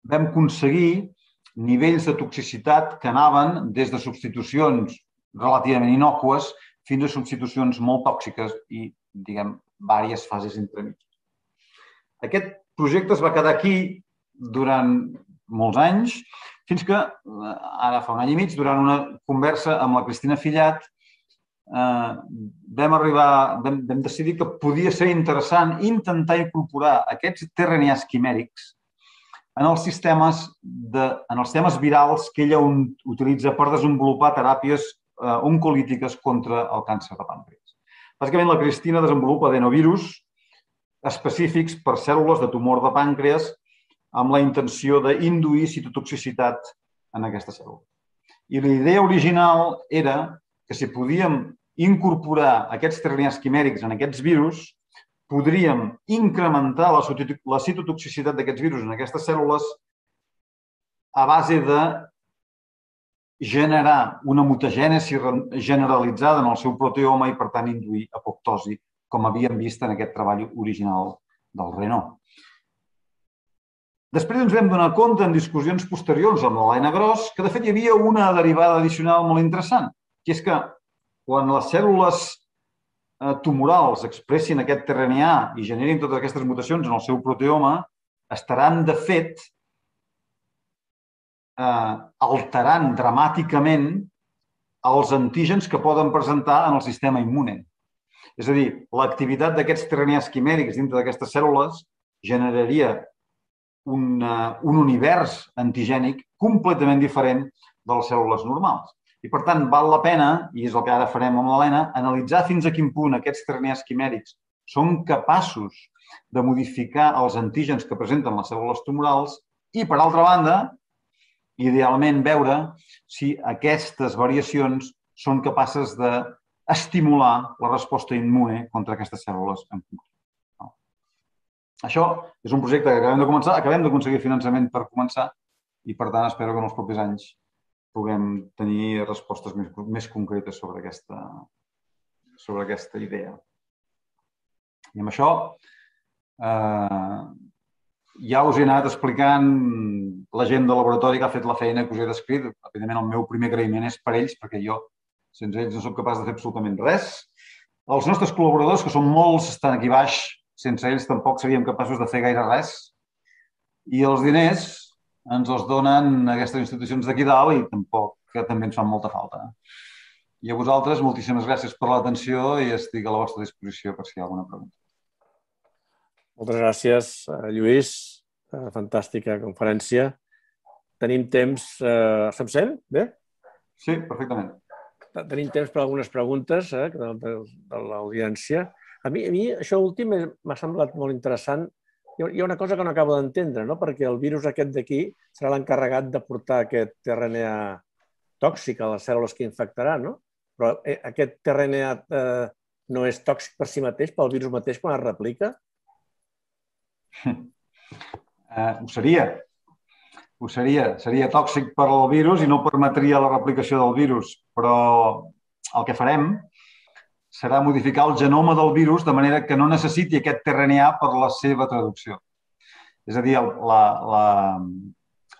vam aconseguir nivells de toxicitat que anaven des de substitucions relativament innocues fins a substitucions molt tòxiques i, diguem, diverses fases entremig. Aquest projecte es va quedar aquí durant molts anys, fins que eh, ara fa un any i mig, durant una conversa amb la Cristina Fillat, eh, vam arribar, vam, vam decidir que podia ser interessant intentar incorporar aquests terrenians quimèrics en els sistemes, de, en els sistemes virals que ella un, utilitza per desenvolupar teràpies eh, oncolítiques contra el càncer de pàncreas. Bàsicament, la Cristina desenvolupa adenovirus específics per cèl·lules de tumor de pàncreas amb la intenció d'induir citotoxicitat en aquesta cèl·lula. I la idea original era que si podíem incorporar aquests terrenians quimèrics en aquests virus, podríem incrementar la citotoxicitat d'aquests virus en aquestes cèl·lules a base de generar una mutagènesi generalitzada en el seu proteoma i, per tant, induir apoptosi, com havíem vist en aquest treball original del Renault. Després ens vam donar compte en discussions posteriors amb l'Helena Gros que, de fet, hi havia una derivada addicional molt interessant, que és que quan les cèl·lules tumorals expressin aquest TRNA i generin totes aquestes mutacions en el seu proteoma, estaran, de fet, eh, alterant dramàticament els antígens que poden presentar en el sistema immune. És a dir, l'activitat d'aquests TRNAs quimèrics dintre d'aquestes cèl·lules generaria un, uh, un univers antigènic completament diferent de les cèl·lules normals. I, per tant, val la pena, i és el que ara farem amb l'Helena, analitzar fins a quin punt aquests ternears quimèrics són capaços de modificar els antígens que presenten les cèl·lules tumorals i, per altra banda, idealment veure si aquestes variacions són capaces d'estimular la resposta immune contra aquestes cèl·lules en concret. Això és un projecte que acabem de començar, acabem d'aconseguir finançament per començar i, per tant, espero que en els propers anys puguem tenir respostes més, més concretes sobre aquesta, sobre aquesta idea. I amb això eh, ja us he anat explicant la gent del laboratori que ha fet la feina que us he descrit. Evidentment, el meu primer agraïment és per ells, perquè jo, sense ells, no sóc capaç de fer absolutament res. Els nostres col·laboradors, que són molts, estan aquí baix, sense ells tampoc seríem capaços de fer gaire res. I els diners ens els donen aquestes institucions d'aquí dalt i tampoc, que també ens fan molta falta. I a vosaltres, moltíssimes gràcies per l'atenció i estic a la vostra disposició per si hi ha alguna pregunta. Moltes gràcies, eh, Lluís. Eh, fantàstica conferència. Tenim temps... Eh, Estem sent? Bé? Sí, perfectament. Tenim temps per algunes preguntes eh, de, de, de l'audiència. A mi, a mi això últim m'ha semblat molt interessant. Hi ha una cosa que no acabo d'entendre, no? perquè el virus aquest d'aquí serà l'encarregat de portar aquest RNA tòxic a les cèl·lules que infectarà, no? Però eh, aquest RNA eh, no és tòxic per si mateix, pel virus mateix, quan es replica? Uh, ho seria. Ho seria. Seria tòxic per al virus i no permetria la replicació del virus. Però el que farem serà modificar el genoma del virus de manera que no necessiti aquest tRNA per la seva traducció. És a dir,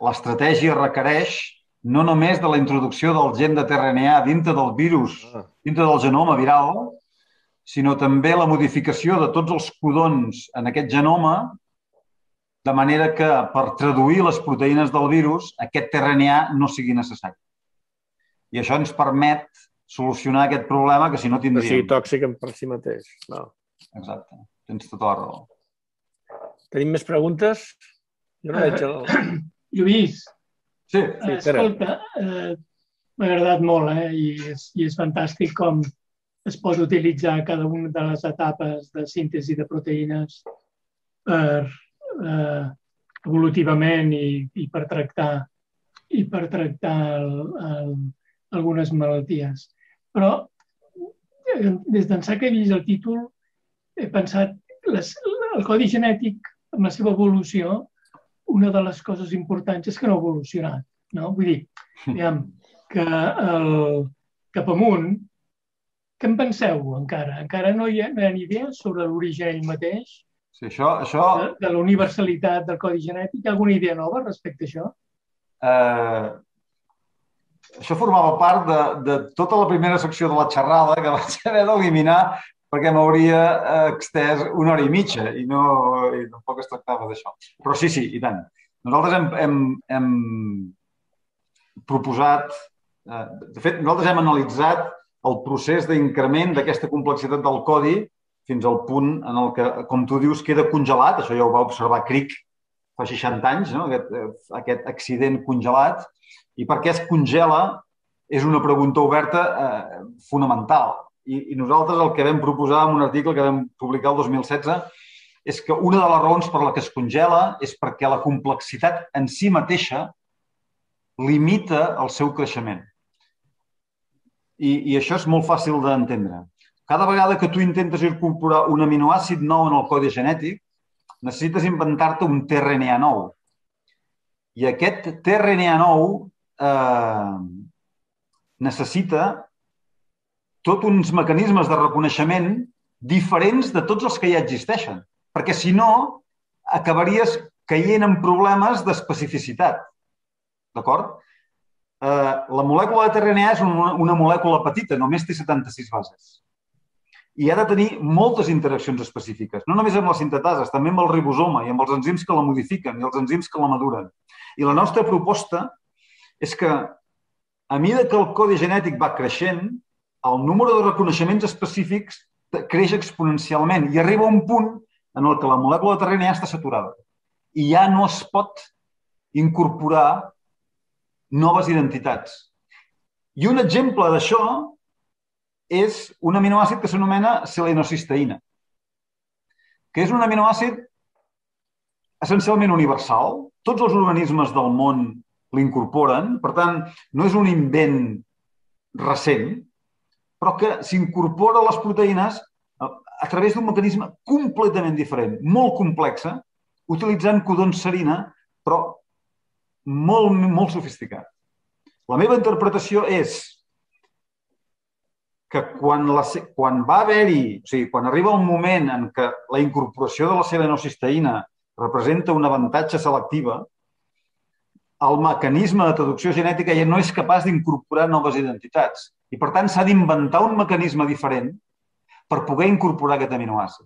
l'estratègia requereix no només de la introducció del gen de tRNA dintre del virus, ah. dintre del genoma viral, sinó també la modificació de tots els codons en aquest genoma, de manera que per traduir les proteïnes del virus aquest tRNA no sigui necessari. I això ens permet solucionar aquest problema que si no tindríem. O sigui, tòxic per si mateix. No. Exacte. Tens tota la raó. Tenim més preguntes? Jo no veig el... Lluís. Sí. sí Escolta, eh, m'ha agradat molt eh? I, és, i és fantàstic com es pot utilitzar cada una de les etapes de síntesi de proteïnes per, eh, evolutivament i, i per tractar i per tractar el, el, algunes malalties. Però des d'ençà que he vist el títol, he pensat les, el codi genètic, amb la seva evolució, una de les coses importants és que no ha evolucionat. No? Vull dir, diguem, que el, cap amunt, què en penseu encara? Encara no hi ha, no hi ha ni idea sobre l'origen ell mateix? Sí, això, això... De, de la universalitat del codi genètic? Hi ha alguna idea nova respecte a això? Eh, això formava part de, de tota la primera secció de la xerrada que vaig haver d'eliminar perquè m'hauria eh, extès una hora i mitja i, no, i tampoc es tractava d'això. Però sí, sí, i tant. Nosaltres hem, hem, hem proposat, eh, de fet, nosaltres hem analitzat el procés d'increment d'aquesta complexitat del codi fins al punt en el que, com tu dius, queda congelat. Això ja ho va observar Crick fa 60 anys, no? aquest, eh, aquest accident congelat. I per què es congela és una pregunta oberta eh, fonamental. I, I nosaltres el que vam proposar en un article que vam publicar el 2016 és que una de les raons per la que es congela és perquè la complexitat en si mateixa limita el seu creixement. I, i això és molt fàcil d'entendre. Cada vegada que tu intentes incorporar un aminoàcid nou en el codi genètic, necessites inventar-te un tRNA nou. I aquest tRNA nou eh, necessita tots uns mecanismes de reconeixement diferents de tots els que ja existeixen, perquè si no acabaries caient en problemes d'especificitat. D'acord? Eh, la molècula de tRNA és una, una molècula petita, només té 76 bases. I ha de tenir moltes interaccions específiques, no només amb les sintetases, també amb el ribosoma i amb els enzims que la modifiquen i els enzims que la maduren. I la nostra proposta és que a mesura que el codi genètic va creixent, el número de reconeixements específics creix exponencialment i arriba a un punt en el que la molècula de terreny ja està saturada i ja no es pot incorporar noves identitats. I un exemple d'això és un aminoàcid que s'anomena selenocisteïna, que és un aminoàcid essencialment universal. Tots els organismes del món l'incorporen, per tant, no és un invent recent, però que s'incorpora les proteïnes a través d'un mecanisme completament diferent, molt complexa, utilitzant codons serina, però molt, molt sofisticat. La meva interpretació és que quan, la, quan va haver-hi, o sigui, quan arriba un moment en què la incorporació de la selenocisteïna representa un avantatge selectiva, el mecanisme de traducció genètica ja no és capaç d'incorporar noves identitats. I, per tant, s'ha d'inventar un mecanisme diferent per poder incorporar aquest aminoàcid.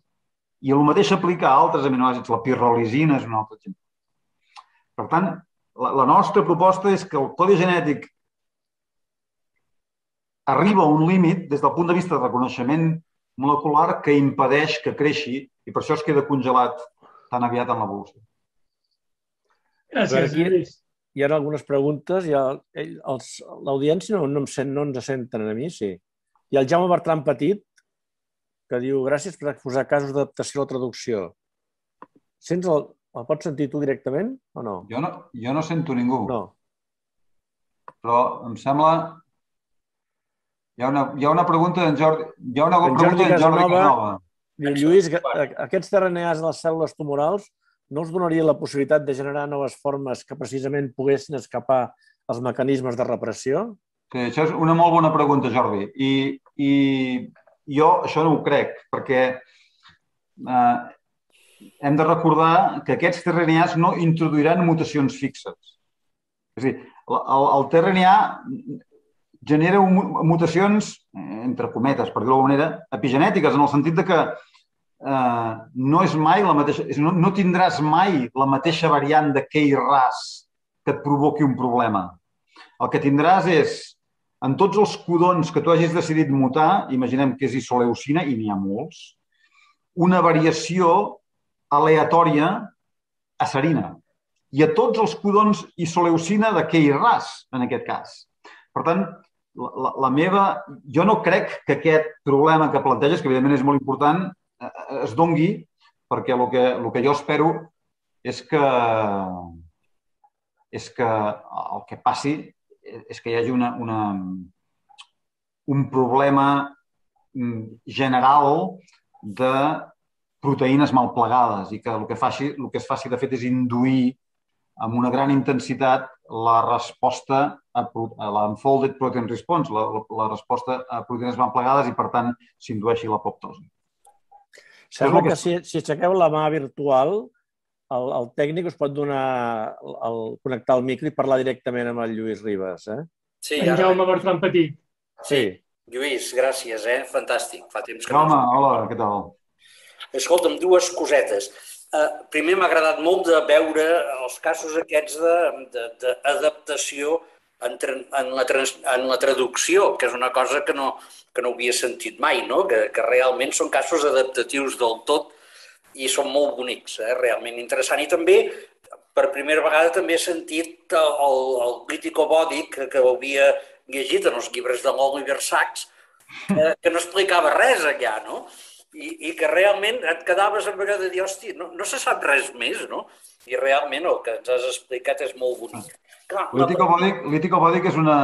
I el mateix s'aplica a altres aminoàcids. La pirrolisina és un altre exemple. Per tant, la, la nostra proposta és que el codi genètic arriba a un límit des del punt de vista de reconeixement molecular que impedeix que creixi i per això es queda congelat tan aviat en l'evolució. Gràcies, Lluís hi ha algunes preguntes, i l'audiència no, no, em sent, no ens senten a mi, sí. I el Jaume Bertran Petit, que diu gràcies per exposar casos d'adaptació a la traducció. Sents el, el pots sentir tu directament o no? Jo no, jo no sento ningú. No. Però em sembla... Hi ha una, hi ha una pregunta d'en Jordi, hi ha una en pregunta d'en Jordi Casanova. Diu, Lluís, aquests RNAs de les cèl·lules tumorals no us donaria la possibilitat de generar noves formes que precisament poguessin escapar als mecanismes de repressió? Sí, això és una molt bona pregunta, Jordi. I, i jo això no ho crec, perquè eh, hem de recordar que aquests TRNAs no introduiran mutacions fixes. És a dir, el, el TRNA genera mutacions, entre cometes, per dir-ho d'alguna manera, epigenètiques, en el sentit de que eh, no és mai la mateixa, no, no tindràs mai la mateixa variant d'aquell ras que et provoqui un problema. El que tindràs és, en tots els codons que tu hagis decidit mutar, imaginem que és isoleucina, i n'hi ha molts, una variació aleatòria a serina. I a tots els codons isoleucina d'aquell ras, en aquest cas. Per tant, la, la, la meva... Jo no crec que aquest problema que planteges, que evidentment és molt important, es dongui, perquè el que, el que jo espero és que, és que el que passi és que hi hagi una, una, un problema mm, general de proteïnes mal plegades i que el que, faci, el que es faci de fet és induir amb una gran intensitat la resposta a, a l'unfolded protein response, la, la, la resposta a proteïnes mal plegades i, per tant, s'indueixi l'apoptosi. Sembla que si, si aixequeu la mà virtual, el, el tècnic us pot donar el, el, connectar el micro i parlar directament amb el Lluís Ribas. Eh? Sí, en Jaume Bertran Petit. Sí. Lluís, gràcies, eh? Fantàstic. Fa temps que Jaume, no... hola, què tal? Escolta'm, dues cosetes. Uh, primer m'ha agradat molt de veure els casos aquests d'adaptació en, en, la trans, en la traducció, que és una cosa que no, que no havia sentit mai, no? que, que realment són casos adaptatius del tot i són molt bonics, eh? realment interessant. I també, per primera vegada, també he sentit el, el Critico Body, que, que havia llegit en els llibres de l'Oliver Sacks, eh, que no explicava res allà, no? i, i que realment et quedaves a vegades de dir, hosti, no, no se sap res més, no? I realment el que ens has explicat és molt bonic. Lítico Bòdic és, una,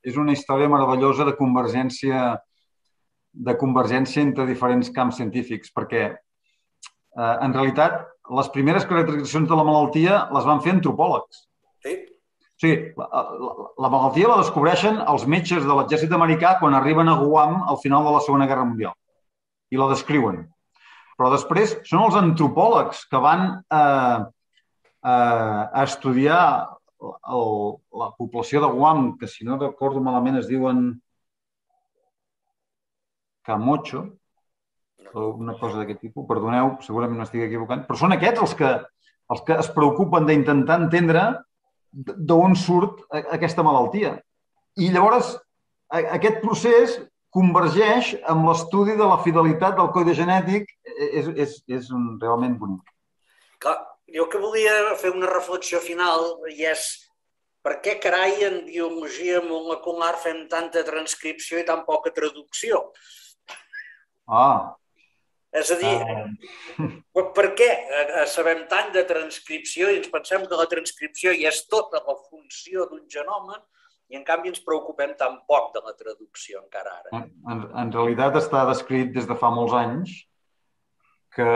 és una història meravellosa de convergència de convergència entre diferents camps científics, perquè eh, en realitat les primeres caracteritzacions de la malaltia les van fer antropòlegs. Sí. O sigui, la, la, la malaltia la descobreixen els metges de l'exèrcit americà quan arriben a Guam al final de la Segona Guerra Mundial i la descriuen. Però després són els antropòlegs que van eh, eh, a estudiar el, la població de Guam, que si no recordo malament es diuen Camocho, o una cosa d'aquest tipus, perdoneu, segurament no estic equivocant, però són aquests els que, els que es preocupen d'intentar entendre d'on surt aquesta malaltia. I llavors aquest procés convergeix amb l'estudi de la fidelitat del codi genètic és, és, és un, realment bonic. Clar, jo que volia fer una reflexió final i és per què carai en biologia molecular fem tanta transcripció i tan poca traducció? Ah. És a dir, uh... per què eh, sabem tant de transcripció i ens pensem que la transcripció ja és tota la funció d'un genoma i en canvi ens preocupem tan poc de la traducció encara ara. En, en realitat està descrit des de fa molts anys que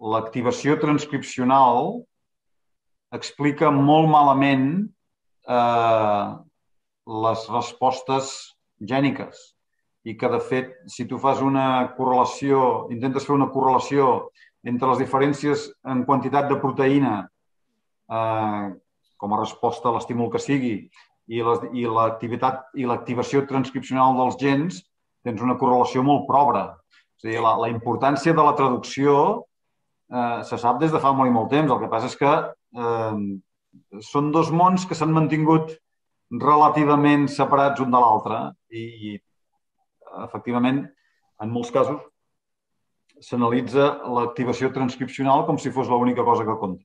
l'activació transcripcional explica molt malament eh, les respostes gèniques i que, de fet, si tu fas una correlació, intentes fer una correlació entre les diferències en quantitat de proteïna eh, com a resposta a l'estímul que sigui i l'activitat i l'activació transcripcional dels gens, tens una correlació molt pobra. És a dir, la, la importància de la traducció eh, se sap des de fa molt i molt temps. El que passa és que eh, són dos mons que s'han mantingut relativament separats un de l'altre i, i, efectivament, en molts casos, s'analitza l'activació transcripcional com si fos l'única cosa que compta.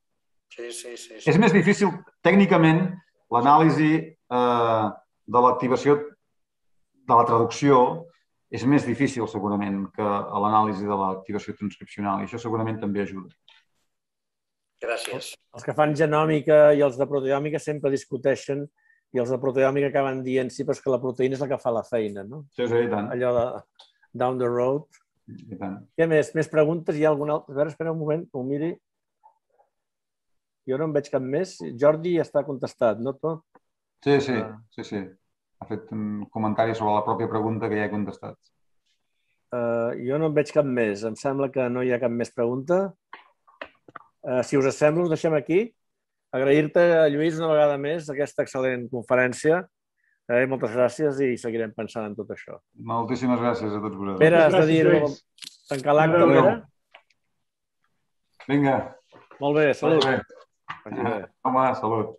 Sí, sí, sí, sí. És més difícil, tècnicament, l'anàlisi eh, de l'activació de la traducció és més difícil, segurament, que l'anàlisi de l'activació transcripcional, i això segurament també ajuda. Gràcies. Els que fan genòmica i els de proteòmica sempre discuteixen i els de proteòmica acaben dient sí, però és que la proteïna és la que fa la feina, no? Sí, sí, i tant. Allò de down the road. I tant. Què més? Més preguntes? Hi ha alguna altra? A veure, espera un moment, que ho miri. Jo no en veig cap més. Jordi està contestat, no tot? Sí, sí, sí, sí. Ha fet un comentari sobre la pròpia pregunta que ja he contestat. Uh, jo no en veig cap més. Em sembla que no hi ha cap més pregunta. Uh, si us sembla, us deixem aquí. Agrair-te, Lluís, una vegada més aquesta excel·lent conferència. Eh, moltes gràcies i seguirem pensant en tot això. Moltíssimes gràcies a tots vosaltres. Pere, has de dir tancar l'acte, Pere? Vinga. Molt bé, salut. Molt bé. Home, salut.